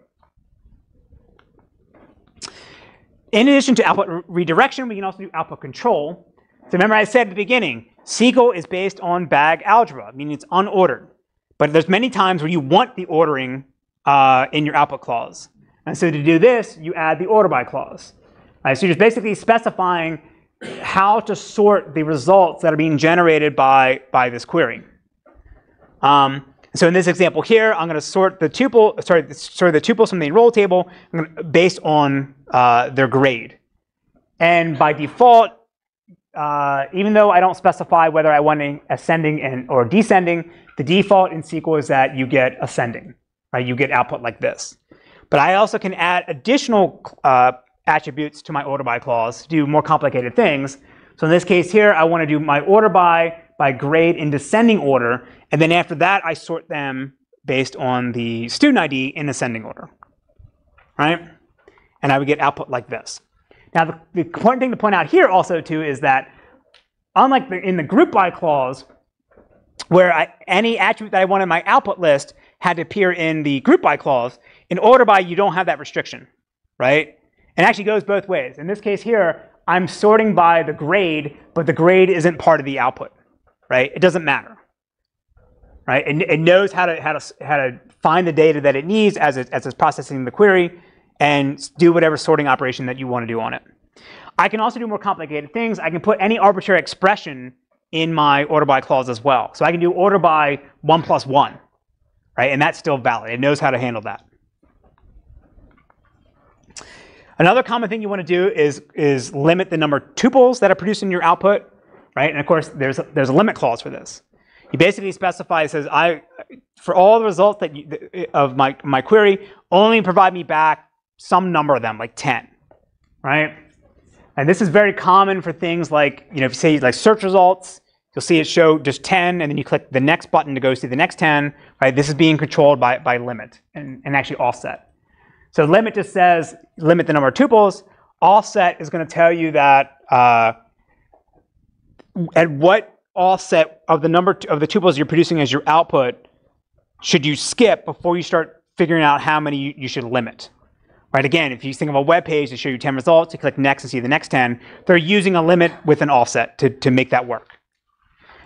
In addition to output redirection, we can also do output control. So remember I said at the beginning, SQL is based on bag algebra, meaning it's unordered. But there's many times where you want the ordering uh, in your output clause. And so to do this, you add the order by clause. So you're just basically specifying how to sort the results that are being generated by, by this query. Um, so in this example here, I'm going to sort the tuple, sorry, sort the tuples from the enroll table gonna, based on uh, their grade. And by default, uh, even though I don't specify whether I want ascending and or descending, the default in SQL is that you get ascending, right? You get output like this. But I also can add additional uh, attributes to my order by clause to do more complicated things. So in this case here, I want to do my order by by grade in descending order, and then after that, I sort them based on the student ID in ascending order, right? And I would get output like this. Now, the, the important thing to point out here also too is that unlike the, in the group by clause, where I, any attribute that I want in my output list had to appear in the group by clause, in order by you don't have that restriction, right? And actually goes both ways. In this case here, I'm sorting by the grade, but the grade isn't part of the output, right? It doesn't matter, right? It, it knows how to, how, to, how to find the data that it needs as, it, as it's processing the query and do whatever sorting operation that you want to do on it. I can also do more complicated things. I can put any arbitrary expression in my order by clause as well. So I can do order by 1 plus 1, right? And that's still valid. It knows how to handle that. Another common thing you want to do is, is limit the number of tuples that are produced in your output, right? And of course, there's a, there's a limit clause for this. You basically specify, it says, I, for all the results that you, of my, my query, only provide me back some number of them, like 10, right? And this is very common for things like, you know, if you say like search results, you'll see it show just 10, and then you click the next button to go see the next 10, right? This is being controlled by, by limit and, and actually offset. So limit just says limit the number of tuples. Offset is going to tell you that uh, at what offset of the number of the tuples you're producing as your output should you skip before you start figuring out how many you, you should limit. Right, again, if you think of a web page to show you 10 results, you click next to see the next 10, they're using a limit with an offset to, to make that work.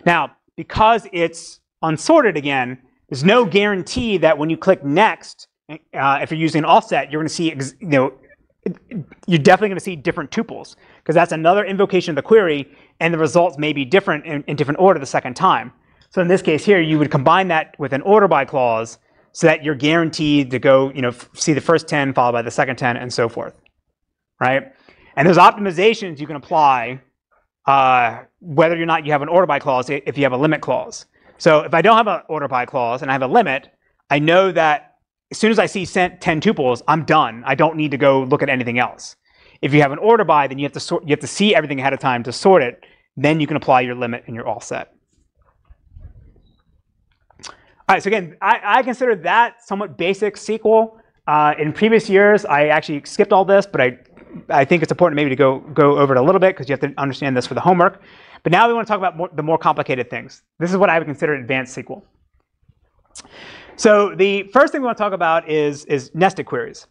Now, because it's unsorted again, there's no guarantee that when you click next, uh, if you're using an offset, you're going to see, you know, you're definitely going to see different tuples because that's another invocation of the query, and the results may be different in, in, different order the second time. So in this case here, you would combine that with an order by clause so that you're guaranteed to go, you know, see the first 10 followed by the second 10 and so forth, right? And there's optimizations you can apply uh, whether or not you have an order by clause if you have a limit clause. So if I don't have an order by clause and I have a limit, I know that as soon as I see 10 tuples, I'm done. I don't need to go look at anything else. If you have an order by, then you have to sort, you have to see everything ahead of time to sort it. Then you can apply your limit and you're all set. All right, so again, I, I consider that somewhat basic SQL. Uh, in previous years, I actually skipped all this, but I, I think it's important maybe to go, go over it a little bit because you have to understand this for the homework. But now we want to talk about more, the more complicated things. This is what I would consider advanced SQL. So the first thing we want to talk about is, is nested queries.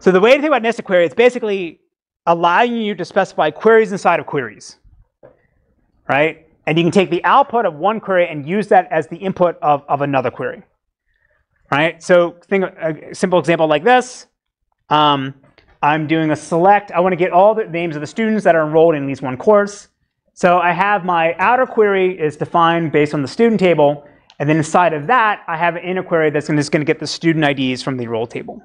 So the way to think about nested queries is basically allowing you to specify queries inside of queries, right? And you can take the output of one query and use that as the input of, of another query, right? So think a simple example like this. Um, I'm doing a select. I want to get all the names of the students that are enrolled in at least one course. So I have my outer query is defined based on the student table. And then inside of that, I have an inner query that's just going to get the student IDs from the roll table.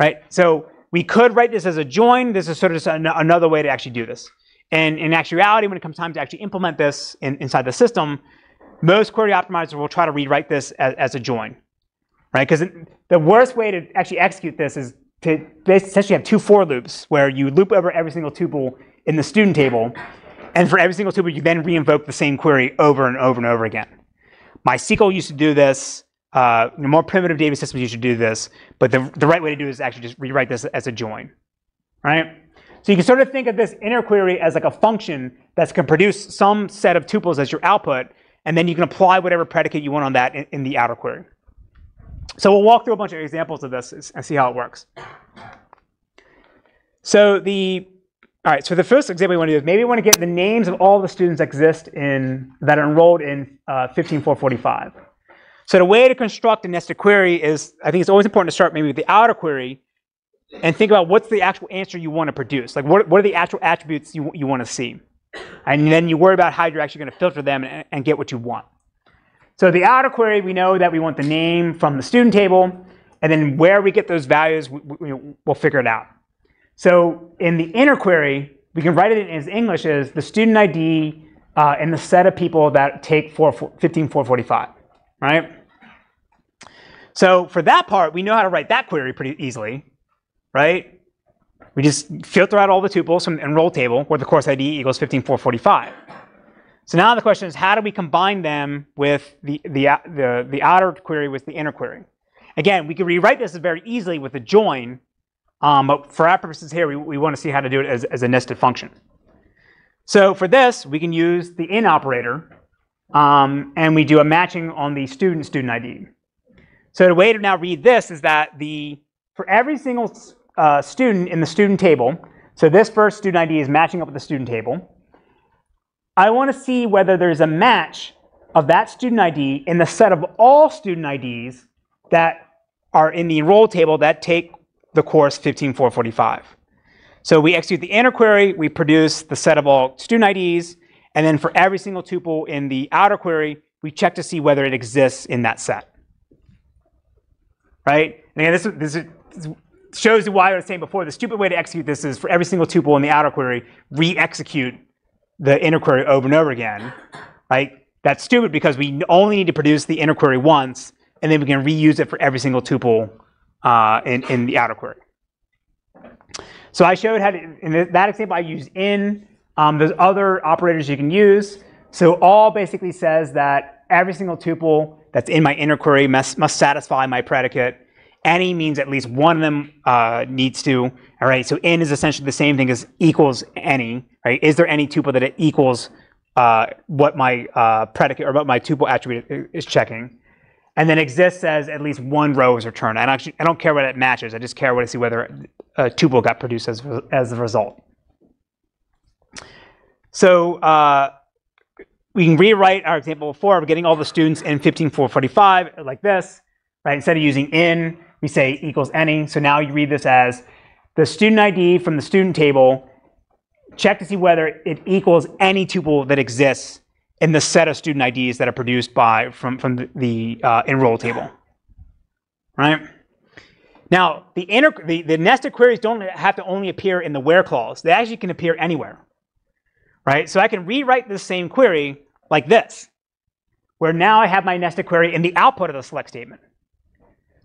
Right? So we could write this as a join. This is sort of an another way to actually do this. And in actuality, when it comes time to actually implement this in, inside the system, most query optimizers will try to rewrite this as, as a join. Right? Because the worst way to actually execute this is to essentially have two for loops where you loop over every single tuple in the student table. And for every single tuple, you then reinvoke the same query over and over and over again. MySQL used to do this. Uh, more primitive data systems used to do this, but the, the right way to do it is actually just rewrite this as a join, right? So you can sort of think of this inner query as like a function that's going to produce some set of tuples as your output, and then you can apply whatever predicate you want on that in, in the outer query. So we'll walk through a bunch of examples of this and see how it works. So the all right, so the first example we want to do is maybe we want to get the names of all the students that exist in that are enrolled in uh, 15445. So the way to construct a nested query is, I think it's always important to start maybe with the outer query and think about what's the actual answer you want to produce. Like what, what are the actual attributes you, you want to see? And then you worry about how you're actually going to filter them and, and get what you want. So the outer query, we know that we want the name from the student table, and then where we get those values, we, we, we'll figure it out. So in the inner query, we can write it in as English as the student ID uh, and the set of people that take 15445, right? So for that part, we know how to write that query pretty easily, right? We just filter out all the tuples from the enroll table where the course ID equals 15445. So now the question is, how do we combine them with the, the, the, the outer query with the inner query? Again, we could rewrite this very easily with a join, um, but for our purposes here, we, we want to see how to do it as, as a nested function. So for this, we can use the in operator, um, and we do a matching on the student student ID. So the way to now read this is that the for every single uh, student in the student table, so this first student ID is matching up with the student table, I want to see whether there's a match of that student ID in the set of all student IDs that are in the enroll table that take the course 15445. So we execute the inner query, we produce the set of all student IDs, and then for every single tuple in the outer query, we check to see whether it exists in that set. Right? And again, this, this shows you why I was saying before, the stupid way to execute this is for every single tuple in the outer query, re-execute the inner query over and over again, right? That's stupid because we only need to produce the inner query once, and then we can reuse it for every single tuple uh, in, in the outer query. So I showed how to, in that example, I used in. Um, there's other operators you can use. So all basically says that every single tuple that's in my inner query must, must satisfy my predicate. Any means at least one of them uh, needs to. All right, so in is essentially the same thing as equals any. Right? Is there any tuple that it equals uh, what my uh, predicate or what my tuple attribute is checking? And then exist says at least one row is returned. I don't, actually, I don't care what it matches. I just care what I see whether a tuple got produced as, as a result. So uh, we can rewrite our example before of getting all the students in 15445 like this. Right? Instead of using in, we say equals any. So now you read this as the student ID from the student table, check to see whether it equals any tuple that exists in the set of student IDs that are produced by from, from the, the uh, enroll table, right? Now, the, inner, the, the nested queries don't have to only appear in the where clause. They actually can appear anywhere, right? So I can rewrite this same query like this, where now I have my nested query in the output of the select statement.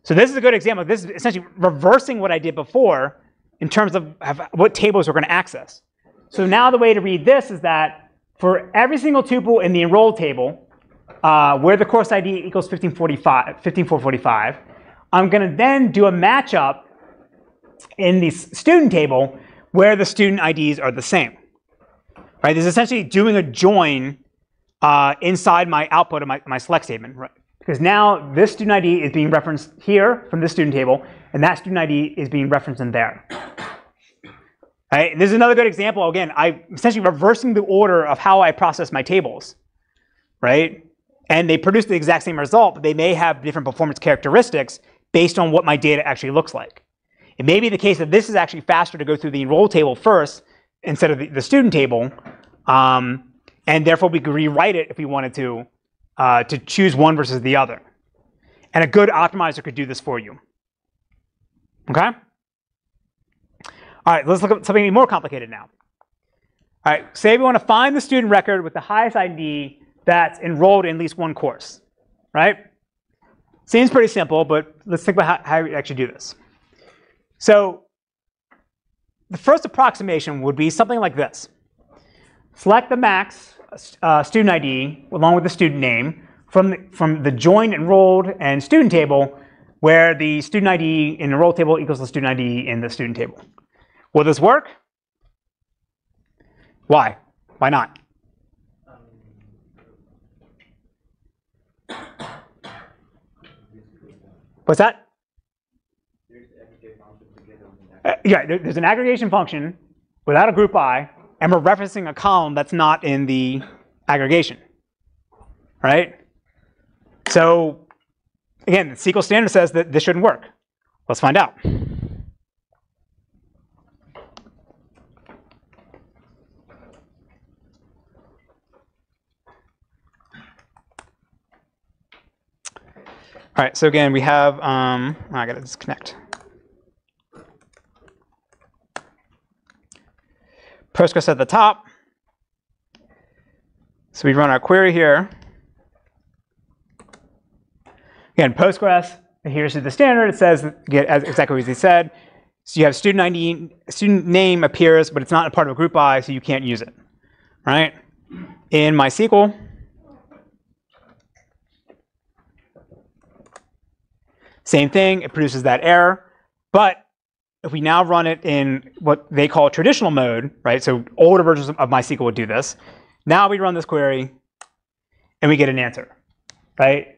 So this is a good example. This is essentially reversing what I did before in terms of what tables we're going to access. So now the way to read this is that for every single tuple in the enroll table, uh, where the course ID equals 1545, 15445, I'm going to then do a matchup in the student table where the student IDs are the same. Right? This is essentially doing a join uh, inside my output of my, my select statement. Right? Because now this student ID is being referenced here from this student table, and that student ID is being referenced in there. Right? And this is another good example. Again, I'm essentially reversing the order of how I process my tables, right? And they produce the exact same result, but they may have different performance characteristics based on what my data actually looks like. It may be the case that this is actually faster to go through the enroll table first instead of the, the student table, um, and therefore we could rewrite it if we wanted to uh, to choose one versus the other. And a good optimizer could do this for you. Okay? All right, let's look at something more complicated now. All right, say we want to find the student record with the highest ID that's enrolled in at least one course, right? Seems pretty simple, but let's think about how, how we actually do this. So the first approximation would be something like this. Select the max uh, student ID along with the student name from the, from the join enrolled and student table where the student ID in the enroll table equals the student ID in the student table. Will this work? Why? Why not? What's that? Uh, yeah, there's an aggregation function without a group by, and we're referencing a column that's not in the aggregation, right? So again, the SQL standard says that this shouldn't work. Let's find out. All right, so again, we have, um, I gotta disconnect. Postgres at the top. So we run our query here. Again, Postgres adheres to the standard. It says exactly as he said. So you have student ID, student name appears, but it's not a part of a group by, so you can't use it, right? In MySQL, Same thing, it produces that error. But if we now run it in what they call traditional mode, right? So older versions of MySQL would do this. Now we run this query and we get an answer, right?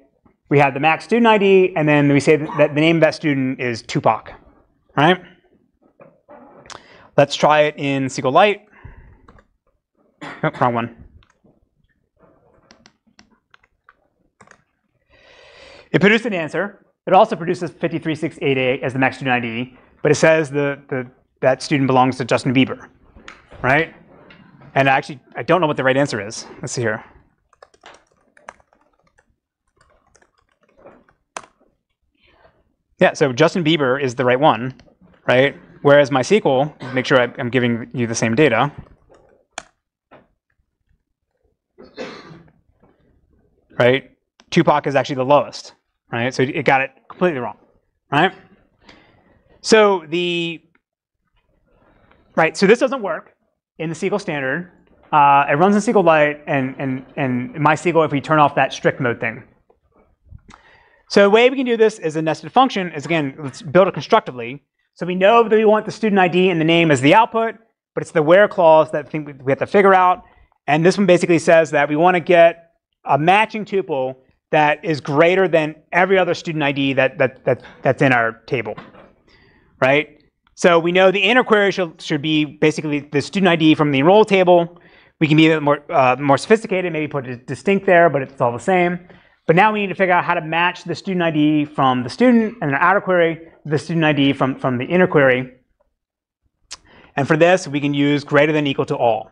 We have the max student ID, and then we say that the name of that student is Tupac, right? Let's try it in SQLite. Oh, wrong one. It produced an answer, it also produces 53688 as the max student ID, but it says the, the, that student belongs to Justin Bieber, right? And actually, I don't know what the right answer is. Let's see here. Yeah, so Justin Bieber is the right one, right? Whereas MySQL, make sure I'm giving you the same data. Right? Tupac is actually the lowest right? So it got it completely wrong, right? So the right, so this doesn't work in the SQL standard. Uh, it runs in SQLite and and and MySQL if we turn off that strict mode thing. So the way we can do this is a nested function is again, let's build it constructively. So we know that we want the student ID and the name as the output, but it's the where clause that we have to figure out. And this one basically says that we want to get a matching tuple that is greater than every other student ID that, that, that, that's in our table, right? So we know the inner query should, should be basically the student ID from the enroll table. We can be a bit more, uh, more sophisticated, maybe put a distinct there, but it's all the same. But now we need to figure out how to match the student ID from the student and our outer query, the student ID from, from the inner query. And for this, we can use greater than equal to all.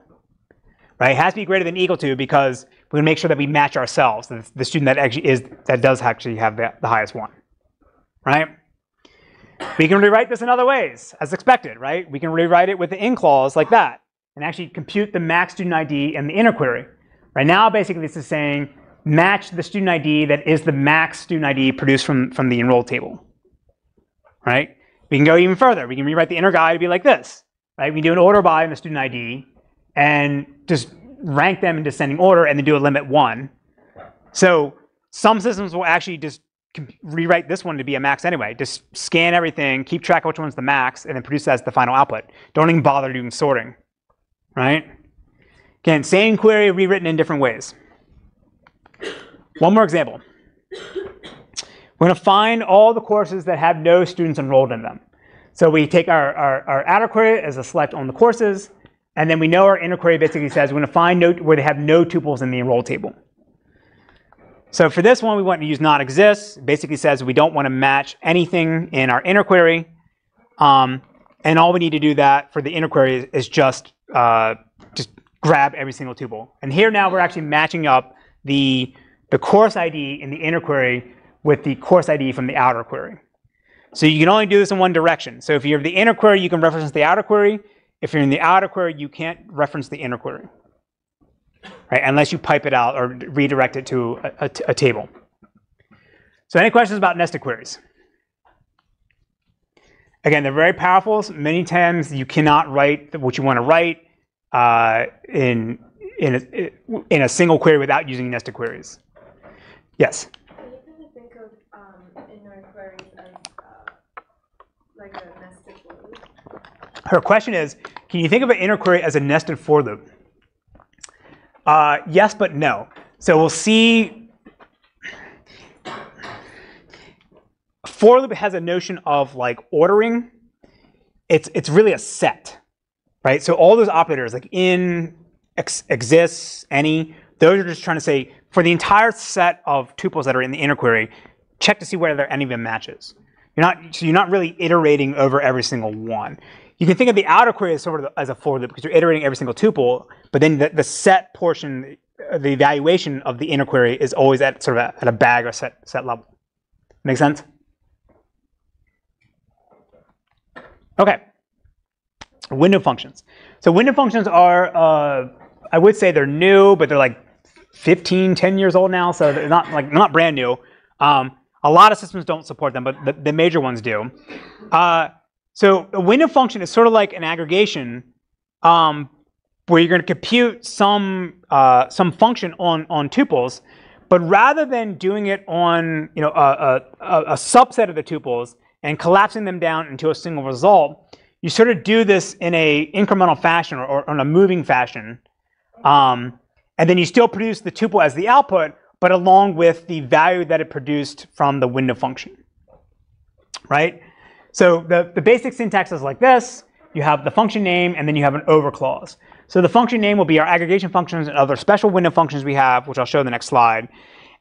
Right? It has to be greater than equal to because we're going to make sure that we match ourselves, the, the student that actually is, that does actually have the, the highest one, right? We can rewrite this in other ways, as expected, right? We can rewrite it with the in clause like that, and actually compute the max student ID in the inner query. Right now, basically, this is saying match the student ID that is the max student ID produced from, from the enrolled table, right? We can go even further. We can rewrite the inner guide to be like this, right? We do an order by in the student ID, and just rank them in descending order and then do a limit one. So some systems will actually just rewrite this one to be a max anyway. Just scan everything, keep track of which one's the max, and then produce that as the final output. Don't even bother doing sorting, right? Again, same query rewritten in different ways. One more example. We're going to find all the courses that have no students enrolled in them. So we take our, our, our outer query as a select on the courses, and then we know our inner query basically says we're going to find no, where they have no tuples in the enroll table. So for this one, we want to use not exists. It basically says we don't want to match anything in our inner query. Um, and all we need to do that for the inner query is, is just, uh, just grab every single tuple. And here now we're actually matching up the, the course ID in the inner query with the course ID from the outer query. So you can only do this in one direction. So if you're the inner query, you can reference the outer query. If you're in the outer query, you can't reference the inner query, right? Unless you pipe it out or redirect it to a, a, a table. So any questions about nested queries? Again, they're very powerful. Many times you cannot write what you want to write uh, in, in, a, in a single query without using nested queries. Yes? Can you think of um, inner queries as uh, like a nested loop? her question is, can you think of an inner query as a nested for loop? Uh, yes, but no. So we'll see. For loop has a notion of like ordering. It's it's really a set, right? So all those operators like in, ex, exists, any, those are just trying to say for the entire set of tuples that are in the inner query, check to see whether any of them matches. You're not so you're not really iterating over every single one. You can think of the outer query as sort of as a for loop because you're iterating every single tuple, but then the, the set portion, uh, the evaluation of the inner query is always at sort of a, at a bag or set set level. Make sense? Okay. Window functions. So window functions are, uh, I would say they're new, but they're like 15, 10 years old now, so they're not like not brand new. Um, a lot of systems don't support them, but the, the major ones do. Uh, so a window function is sort of like an aggregation um, where you're going to compute some uh, some function on on tuples, but rather than doing it on you know a, a, a subset of the tuples and collapsing them down into a single result, you sort of do this in a incremental fashion or, or a moving fashion. Um, and then you still produce the tuple as the output, but along with the value that it produced from the window function, right? So the, the basic syntax is like this. You have the function name, and then you have an over clause. So the function name will be our aggregation functions and other special window functions we have, which I'll show in the next slide.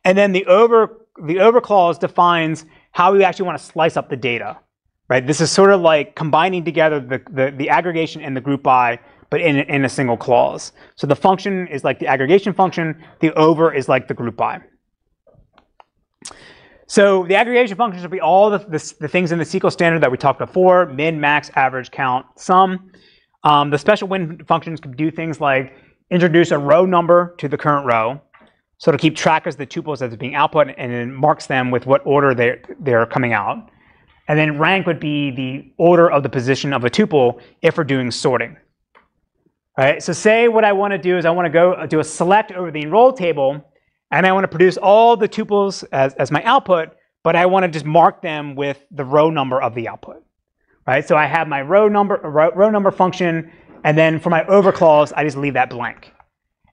And then the over, the over clause defines how we actually want to slice up the data, right? This is sort of like combining together the, the, the aggregation and the group by but in, in a single clause. So the function is like the aggregation function, the over is like the group by. So the aggregation functions will be all the, the, the, things in the SQL standard that we talked before, min, max, average, count, sum. Um, the special win functions can do things like introduce a row number to the current row, so to keep track of the tuples as being output and then marks them with what order they're, they're coming out. And then rank would be the order of the position of a tuple if we're doing sorting. All right, so say what I want to do is I want to go do a select over the enroll table, and I want to produce all the tuples as, as my output, but I want to just mark them with the row number of the output. Right, so I have my row number row, row number function, and then for my over clause, I just leave that blank.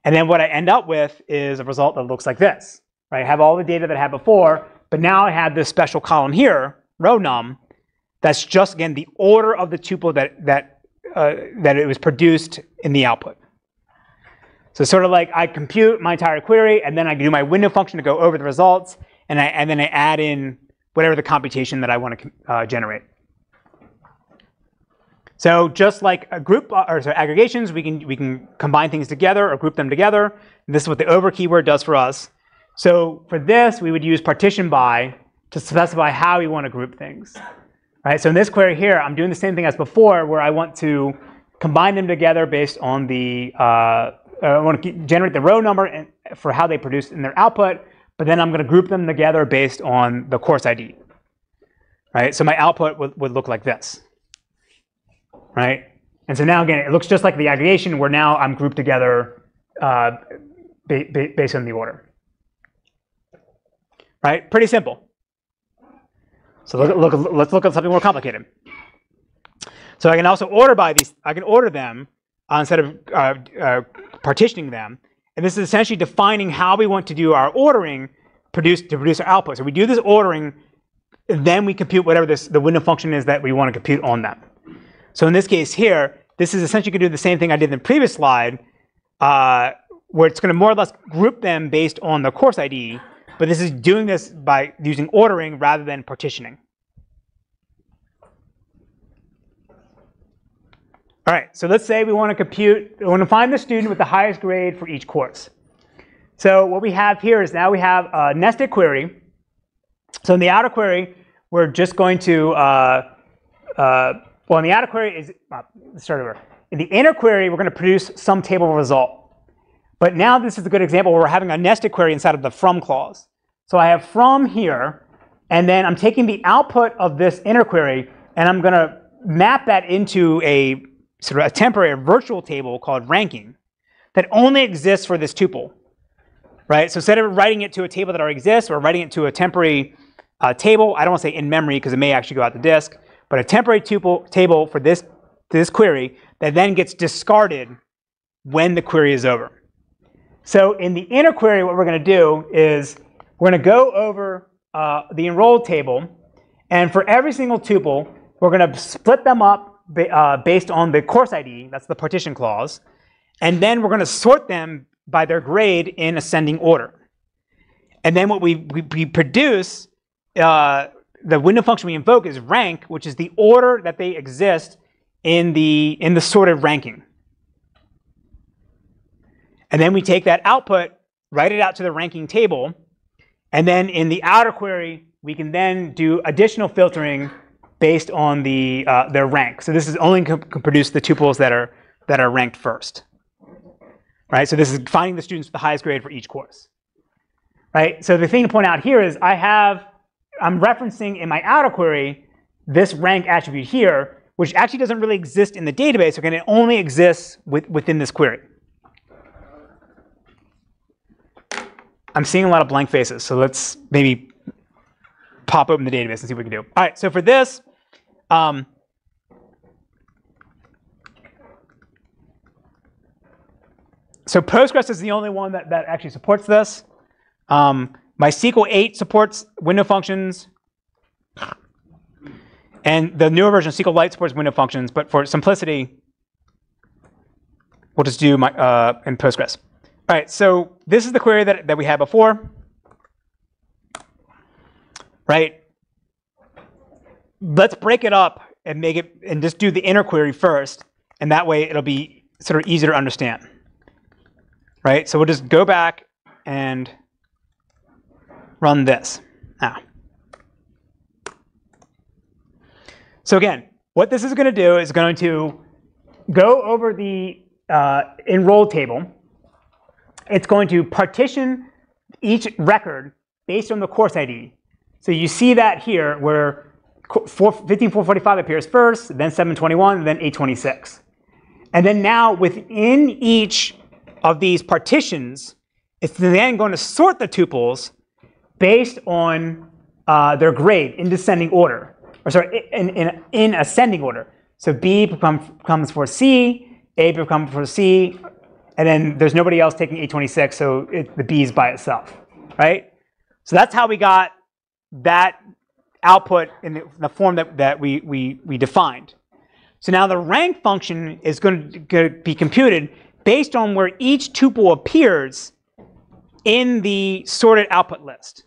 And then what I end up with is a result that looks like this. Right, I have all the data that I had before, but now I have this special column here, row num, that's just again the order of the tuple that that uh, that it was produced in the output. So sort of like I compute my entire query, and then I do my window function to go over the results, and, I, and then I add in whatever the computation that I want to uh, generate. So just like a group uh, or sorry, aggregations, we can we can combine things together or group them together. And this is what the over keyword does for us. So for this, we would use partition by to specify how we want to group things. Right? So in this query here, I'm doing the same thing as before, where I want to combine them together based on the, uh, uh I want to generate the row number for how they produce in their output, but then I'm going to group them together based on the course ID. Right? So my output would, would look like this. Right? And so now again, it looks just like the aggregation where now I'm grouped together uh, ba ba based on the order. Right? Pretty simple. So look, look, let's look at something more complicated. So I can also order by these, I can order them uh, instead of uh, uh, partitioning them. And this is essentially defining how we want to do our ordering produce, to produce our output. So we do this ordering, then we compute whatever this, the window function is that we want to compute on them. So in this case here, this is essentially going to do the same thing I did in the previous slide, uh, where it's going to more or less group them based on the course ID, but this is doing this by using ordering rather than partitioning. All right, so let's say we want to compute, we want to find the student with the highest grade for each course. So what we have here is now we have a nested query. So in the outer query, we're just going to, uh, uh, well, in the outer query is, uh, let's start over. In the inner query, we're going to produce some table result. But now this is a good example where we're having a nested query inside of the from clause. So I have from here, and then I'm taking the output of this inner query, and I'm going to map that into a sort of a temporary virtual table called ranking that only exists for this tuple. Right? So instead of writing it to a table that already exists or writing it to a temporary uh, table, I don't want to say in memory because it may actually go out the disk, but a temporary tuple table for this, this query that then gets discarded when the query is over. So in the inner query, what we're going to do is we're going to go over uh, the enrolled table, and for every single tuple, we're going to split them up ba uh, based on the course ID, that's the partition clause, and then we're going to sort them by their grade in ascending order. And then what we, we, we produce, uh, the window function we invoke is rank, which is the order that they exist in the, in the sorted ranking. And then we take that output, write it out to the ranking table, and then in the outer query, we can then do additional filtering based on the, uh, their rank. So this is only can produce the tuples that are, that are ranked first. Right? So this is finding the students with the highest grade for each course. Right? So the thing to point out here is I have, I'm referencing in my outer query this rank attribute here, which actually doesn't really exist in the database, again, it only exists with, within this query. I'm seeing a lot of blank faces, so let's maybe pop open the database and see what we can do. All right, so for this, um, so Postgres is the only one that, that actually supports this. Um, MySQL 8 supports window functions. And the newer version of SQLite supports window functions, but for simplicity, we'll just do my uh, in Postgres. All right, so this is the query that, that we had before. Right? Let's break it up and make it and just do the inner query first, and that way it'll be sort of easier to understand. Right? So we'll just go back and run this. Now. So again, what this is going to do is going to go over the uh, enrolled table. It's going to partition each record based on the course ID. So you see that here where 15445 appears first, then 721, then 826. And then now within each of these partitions, it's then going to sort the tuples based on uh, their grade in descending order or sorry, in, in, in ascending order. So B becomes for C, A becomes for C, and then there's nobody else taking 826, so it, the B is by itself, right? So that's how we got that output in the, in the form that, that we, we, we defined. So now the rank function is going to be computed based on where each tuple appears in the sorted output list.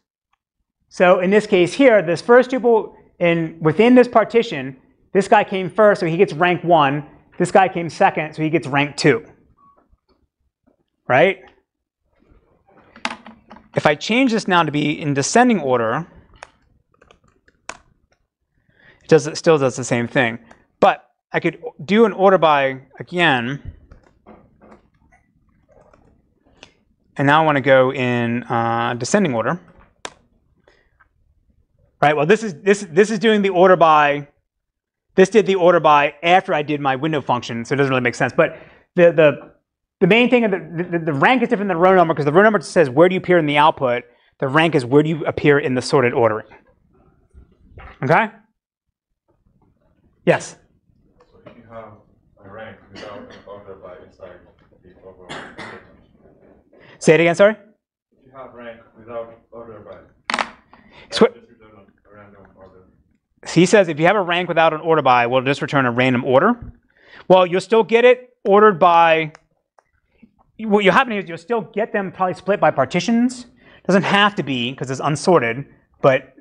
So in this case here, this first tuple in within this partition, this guy came first, so he gets rank one. This guy came second, so he gets rank two. Right? If I change this now to be in descending order, it, does, it still does the same thing. But I could do an order by again. And now I want to go in uh, descending order. Right, well this is, this, is this is doing the order by, this did the order by after I did my window function, so it doesn't really make sense. But the, the, the main thing, the, the, the rank is different than the row number because the row number says where do you appear in the output. The rank is where do you appear in the sorted ordering. Okay? Yes? So if you have a rank without an order by inside the Say it again, sorry? If you have rank without order by So, he says if you have a rank without an order by, we'll just return a random order. Well, you'll still get it ordered by, what you'll happen is you'll still get them probably split by partitions. Doesn't have to be because it's unsorted, but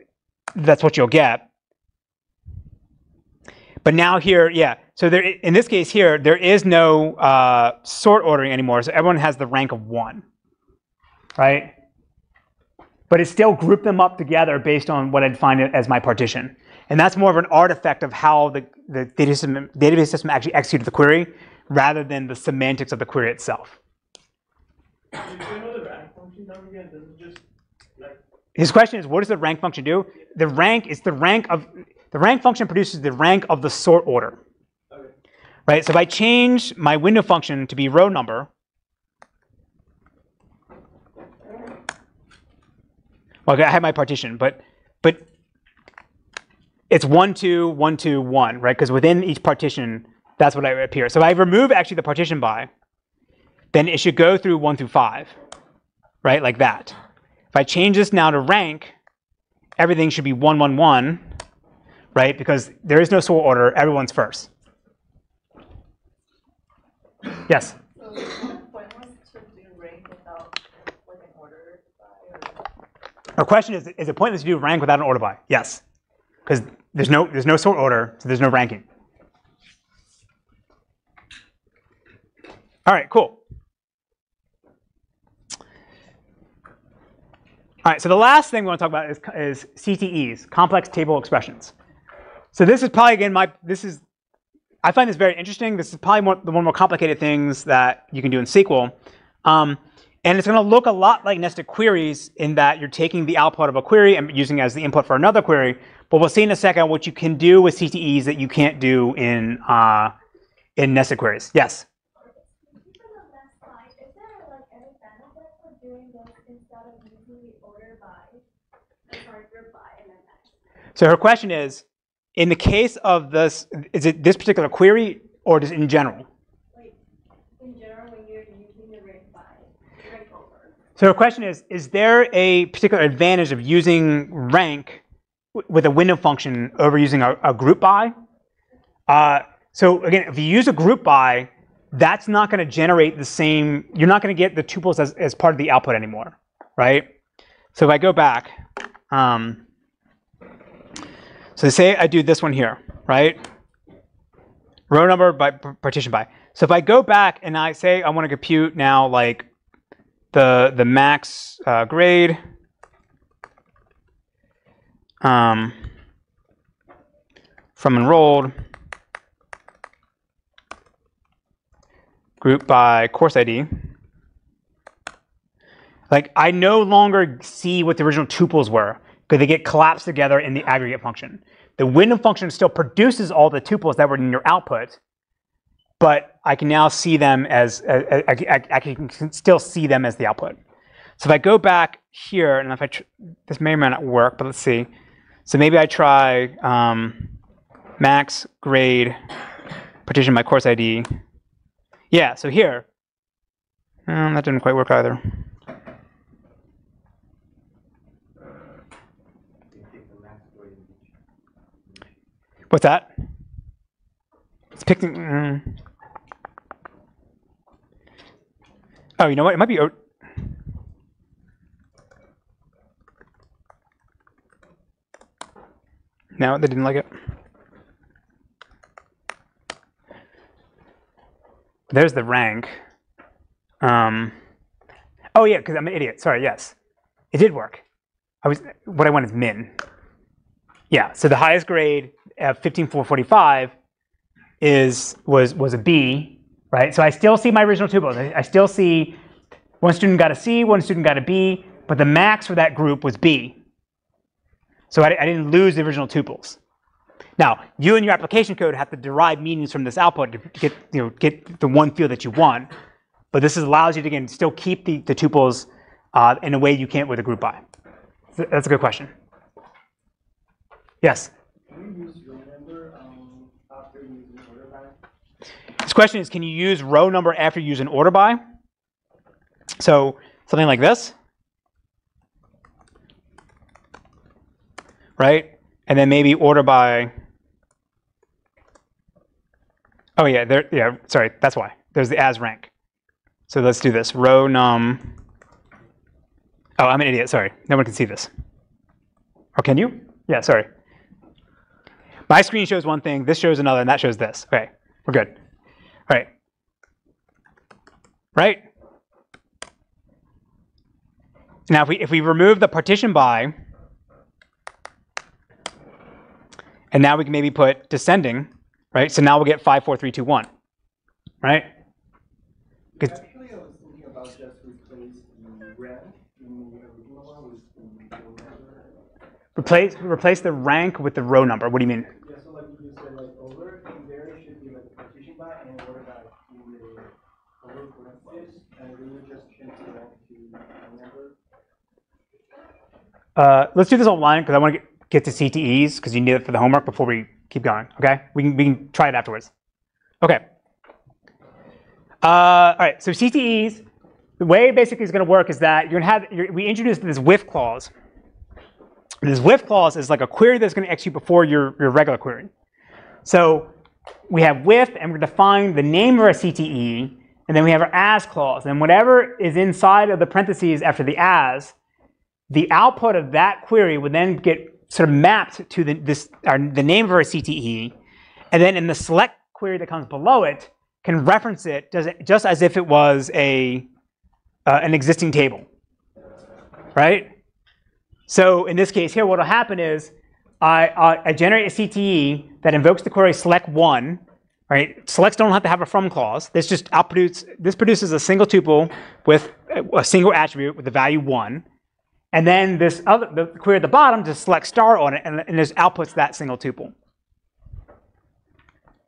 that's what you'll get. But now here, yeah, so there, in this case here, there is no uh, sort ordering anymore, so everyone has the rank of one, right? But it still grouped them up together based on what I'd find as my partition. And that's more of an artifact of how the, the data system, database system actually executed the query rather than the semantics of the query itself. Do you know the rank function now again? Does it just like His question is, what does the rank function do? The rank is the rank of, the rank function produces the rank of the sort order. okay? Right, so if I change my window function to be row number, well, I have my partition, but but it's one two one two one, right? Because within each partition, that's what I appear. So if I remove actually the partition by, then it should go through one through five. right? Like that. If I change this now to rank, everything should be 111, right? Because there is no sort order, everyone's first. Yes? Our question is, is it pointless to do rank without an order by? Yes. Because there's no, there's no sort order, so there's no ranking. All right, cool. All right, so the last thing we want to talk about is, is CTEs, complex table expressions. So this is probably, again, my, this is, I find this very interesting. This is probably more, the one of the more complicated things that you can do in SQL. Um, and it's going to look a lot like nested queries in that you're taking the output of a query and using it as the input for another query. But we'll see in a second what you can do with CTEs that you can't do in, uh, in nested queries. Yes? So her question is, in the case of this, is it this particular query or just in general? In general, when you're using the rank by, rank. So her question is, is there a particular advantage of using rank with a window function over using a, a group by? Uh, so again, if you use a group by, that's not going to generate the same, you're not going to get the tuples as, as part of the output anymore, right? So if I go back, um, so say I do this one here, right? Row number by partition by. So if I go back and I say I want to compute now like the the max uh, grade, um, from enrolled, group by course ID. Like I no longer see what the original tuples were because they get collapsed together in the aggregate function. The window function still produces all the tuples that were in your output, but I can now see them as, I, I, I, can still see them as the output. So if I go back here, and if I, this may or may not work, but let's see. So maybe I try um, max grade partition by course ID. Yeah, so here, um, that didn't quite work either. What's that? It's picking. Mm. Oh, you know what? It might be. o- No, they didn't like it. There's the rank. Um, oh yeah, because I'm an idiot. Sorry. Yes, it did work. I was. What I want is min. Yeah. So the highest grade 15445 is was was a B, right? So I still see my original tuples. I, I still see one student got a C, one student got a B, but the max for that group was B. So I, I didn't lose the original tuples. Now, you and your application code have to derive meanings from this output to get, you know, get the one field that you want. But this allows you to, again, still keep the, the tuples uh, in a way you can't with a group by. That's a good question. Yes? This question is, can you use row number after you use an order by? So something like this, right? And then maybe order by. Oh yeah, there. Yeah, sorry, that's why. There's the as rank. So let's do this. Row num. Oh, I'm an idiot. Sorry, no one can see this. Or can you? Yeah, sorry. My screen shows one thing, this shows another, and that shows this. Okay, we're good. All right. Right? Now, if we, if we remove the partition by, and now we can maybe put descending, right? So now we'll get 5, 4, 3, 2, 1, right? 'Cause- Actually, I was thinking about just replace the rank in the original one with the row number. Replace, replace the rank with the row number. What do you mean? Yeah, so like you said, like over, and there should be like partition by and order by the over parentheses, and then you just change the rank to number. Uh, let's do this online because I want to get, to CTEs because you need it for the homework before we keep going. Okay, we can we can try it afterwards. Okay. Uh, all right. So CTEs, the way basically is going to work is that you're going to have you're, we introduced this with clause. This with clause is like a query that's going to execute before your, your regular query. So we have with, and we're going to define the name of our CTE, and then we have our as clause. And whatever is inside of the parentheses after the as, the output of that query would then get sort of mapped to the, this, our, the name of our CTE, and then in the select query that comes below it, can reference it just, just as if it was a, uh, an existing table, right? So in this case here, what will happen is I, I, I generate a CTE that invokes the query select one, right? Selects don't have to have a from clause. This just outputs, this produces a single tuple with a single attribute with the value one. And then this other, the query at the bottom just select star on it and, and just outputs that single tuple.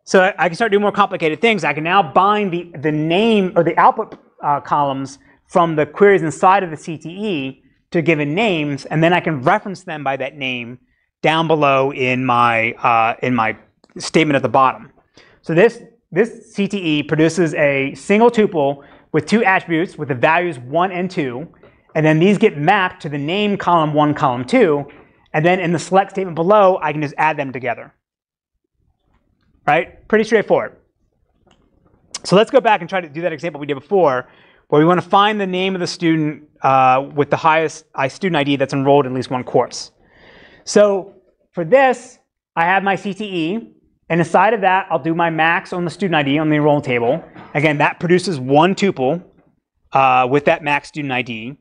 So I can start doing more complicated things. I can now bind the, the name or the output uh, columns from the queries inside of the CTE to given names, and then I can reference them by that name down below in my, uh, in my statement at the bottom. So this, this CTE produces a single tuple with two attributes with the values 1 and 2, and then these get mapped to the name column 1, column 2, and then in the select statement below, I can just add them together. Right? Pretty straightforward. So let's go back and try to do that example we did before, where we want to find the name of the student uh, with the highest student ID that's enrolled in at least one course. So for this, I have my CTE, and inside of that, I'll do my max on the student ID on the enroll table. Again, that produces one tuple uh, with that max student ID.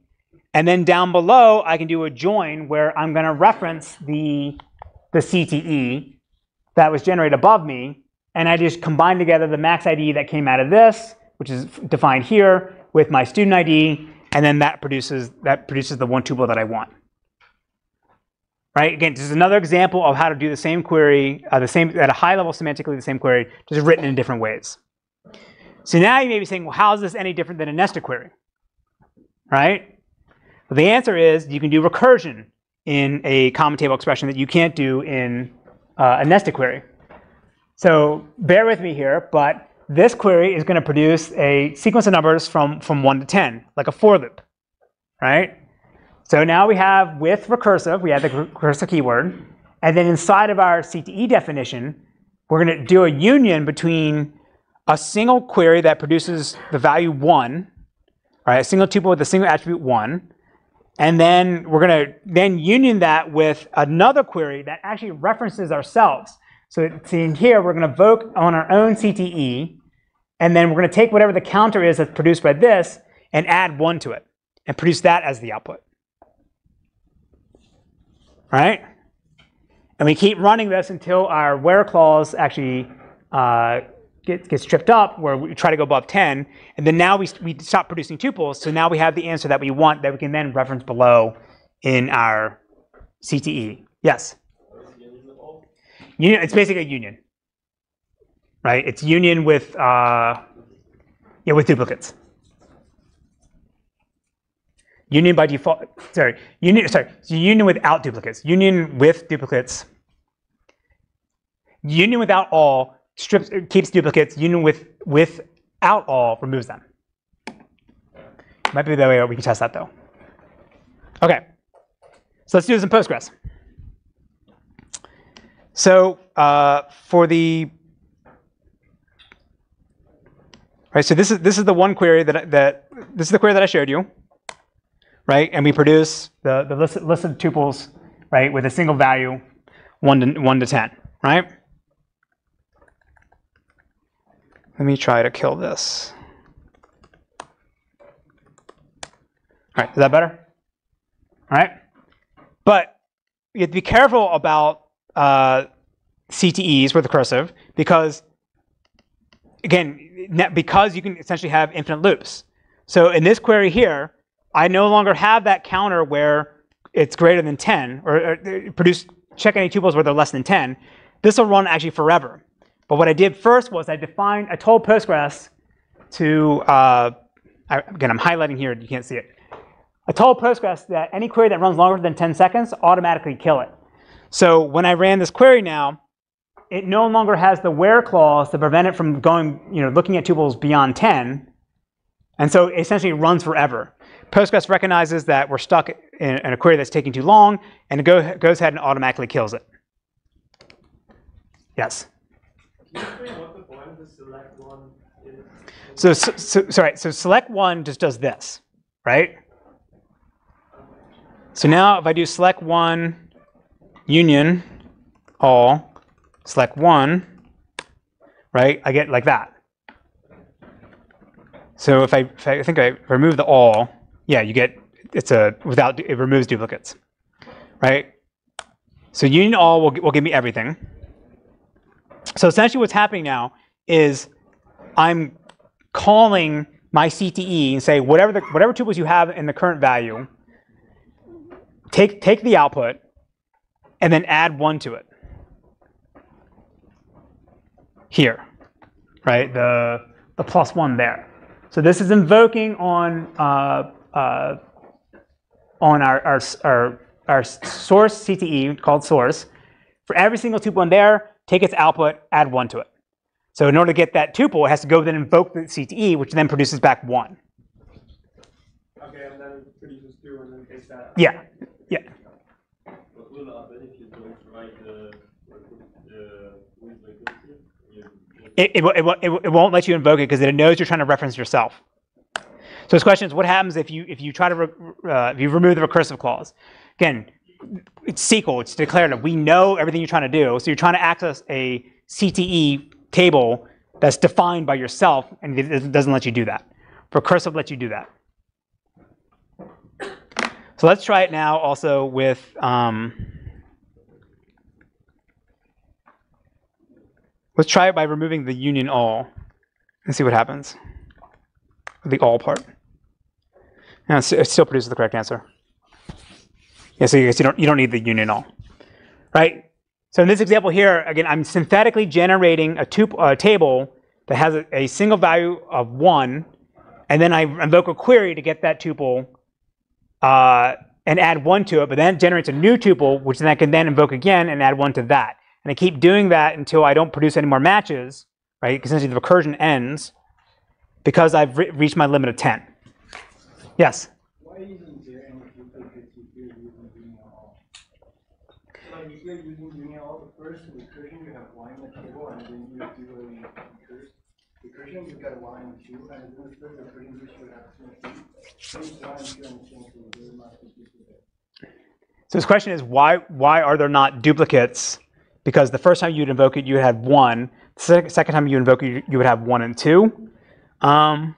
And then down below, I can do a join where I'm going to reference the, the CTE that was generated above me, and I just combine together the max ID that came out of this, which is defined here, with my student ID, and then that produces that produces the one tuple that I want. Right? Again, this is another example of how to do the same query, uh, the same at a high level semantically the same query, just written in different ways. So now you may be saying, well, how is this any different than a nested query? Right? Well, the answer is you can do recursion in a common table expression that you can't do in uh, a nested query. So bear with me here, but this query is going to produce a sequence of numbers from, from 1 to 10, like a for loop, right? So now we have with recursive, we have the recursive keyword, and then inside of our CTE definition, we're going to do a union between a single query that produces the value 1, right, a single tuple with a single attribute 1, and then we're going to then union that with another query that actually references ourselves. So in here, we're going to invoke on our own CTE, and then we're going to take whatever the counter is that's produced by this and add 1 to it and produce that as the output. Right? And we keep running this until our where clause actually uh, gets, gets tripped up, where we try to go above 10. And then now we, we stop producing tuples. So now we have the answer that we want that we can then reference below in our CTE. Yes? Union, it's basically a union, right? It's union with uh, yeah with duplicates. Union by default. Sorry, union. Sorry, union without duplicates. Union with duplicates. Union without all strips keeps duplicates. Union with without all removes them. Might be the way we can test that though. Okay, so let's do this in Postgres. So uh, for the right, so this is this is the one query that that this is the query that I showed you, right? And we produce the the list, list of tuples, right, with a single value, one to one to ten, right? Let me try to kill this. All right, is that better? All right, but you have to be careful about uh, CTEs with recursive because, again, because you can essentially have infinite loops. So in this query here, I no longer have that counter where it's greater than 10 or, or produce check any tuples where they're less than 10. This will run actually forever. But what I did first was I defined, I told Postgres to, uh, I, again, I'm highlighting here, you can't see it. I told Postgres that any query that runs longer than 10 seconds, automatically kill it. So when I ran this query now, it no longer has the where clause to prevent it from going, you know, looking at tuples beyond 10. And so essentially it runs forever. Postgres recognizes that we're stuck in, in a query that's taking too long, and it go, goes ahead and automatically kills it. Yes. So, so, so sorry. So select one just does this, right? So now if I do select one, union, all, select one, right? I get like that. So if I, if I think I remove the all, yeah, you get it's a without it removes duplicates, right? So union all will, will give me everything. So essentially, what's happening now is I'm calling my CTE and say whatever the whatever tuples you have in the current value, take take the output, and then add one to it. Here, right? The the plus one there. So this is invoking on uh, uh, on our, our, our, our source CTE called source. For every single tuple in there, take its output, add one to it. So in order to get that tuple, it has to go then invoke the CTE, which then produces back one. Okay, and then it produces two and then takes that. Yeah. What will happen if you don't provide the, the with liquidity? You, It, it, it, it, won't let you invoke it because it knows you're trying to reference yourself. So this question is, what happens if you if you try to re, uh, if you remove the recursive clause? Again, it's SQL, it's declarative. We know everything you're trying to do. So you're trying to access a CTE table that's defined by yourself, and it doesn't let you do that. Recursive lets you do that. So let's try it now also with. Um, let's try it by removing the union all and see what happens. The all part. And it still produces the correct answer. Yeah, so you you don't you don't need the union all, right? So in this example here, again, I'm synthetically generating a, a table that has a, a, single value of one, and then I invoke a query to get that tuple uh, and add one to it, but then it generates a new tuple, which then I can then invoke again and add one to that. And I keep doing that until I don't produce any more matches, right? Because essentially the recursion ends because I've re- reached my limit of 10. Yes? Why isn't there any duplicates if you're using union all? Like if you're using union all, the first recursion you have one in the table and then you do a recurse. Recursion you got one and two, and then the third recursion you should have two and three. Then one and two and two and two, there must be duplicates. So this question is why why are there not duplicates? Because the first time you'd invoke it, you would have one. The second time you invoke it, you, would have one and two. Um,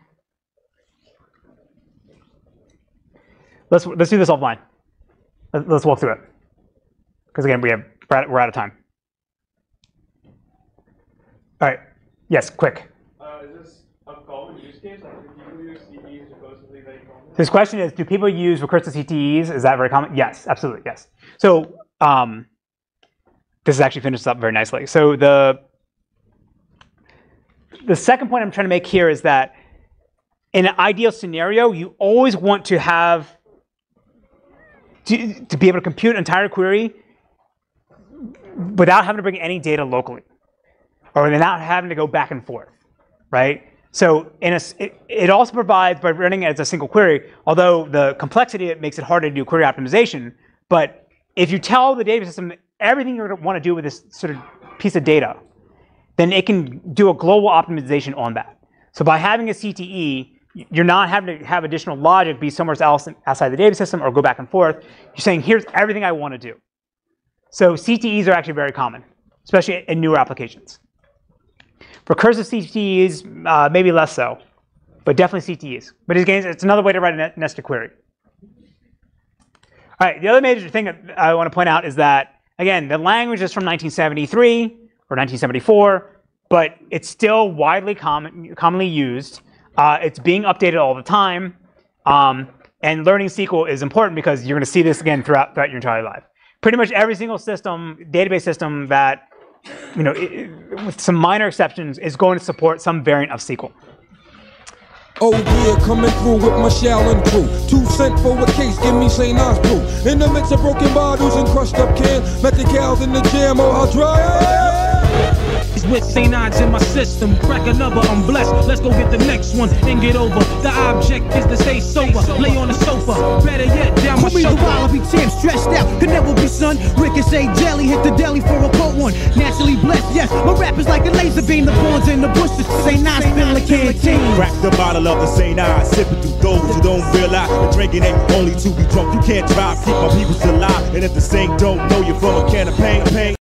let's let's do this offline. Let- Let's walk through it. Because again, we have we're out, of time. All right. Yes, quick. Uh, is this a common use case? Like, do people use CTEs supposedly very common? This question is, do people use recursive CTEs? Is that very common? Yes, absolutely, yes. So um, this actually finishes up very nicely. So the the second point I'm trying to make here is that in an ideal scenario, you always want to have to, to be able to compute an entire query without having to bring any data locally, or without having to go back and forth, right? So in a it, it also provides by running it as a single query, although the complexity it makes it harder to do query optimization. But if you tell the data system everything you want to do with this sort of piece of data, then it can do a global optimization on that. So by having a CTE, you're not having to have additional logic be somewhere else outside the data system or go back and forth. You're saying, here's everything I want to do. So CTEs are actually very common, especially in newer applications. Recursive CTEs, uh, maybe less so, but definitely CTEs. But again, it's another way to write a nested query. All right, the other major thing that I want to point out is that, again, the language is from 1973 or 1974, but it's still widely common, commonly used. Uh, it's being updated all the time. Um, and learning SQL is important because you're going to see this again throughout, throughout your entire life. Pretty much every single system, database system that, you know, it- with some minor exceptions, is going to support some variant of SQL. Oh yeah, coming through with my Shaolin crew. Two cent for a case, give me St. Ides brew. In the midst of broken bottles and crushed up cans, met the cows in the jam, oh how dry. With St. Ides in my system. Crack another, I'm blessed. Let's go get the next one and get over. The object is to stay sober. Lay on the sofa. Better yet, down my Call me the shoulder. Wallaby champ, stressed out, could never be son. Ricochet jelly, hit the deli for a cold one. Naturally blessed, yes. My rap is like a laser beam, the pawns in the bushes. Say nine, spin like canteen. Crack the bottle of the St. I, sipping through those who don't realize the drinking ain't only to be drunk. You can't drive, keep my people alive. And if the saint don't know you from a can of paint, paint,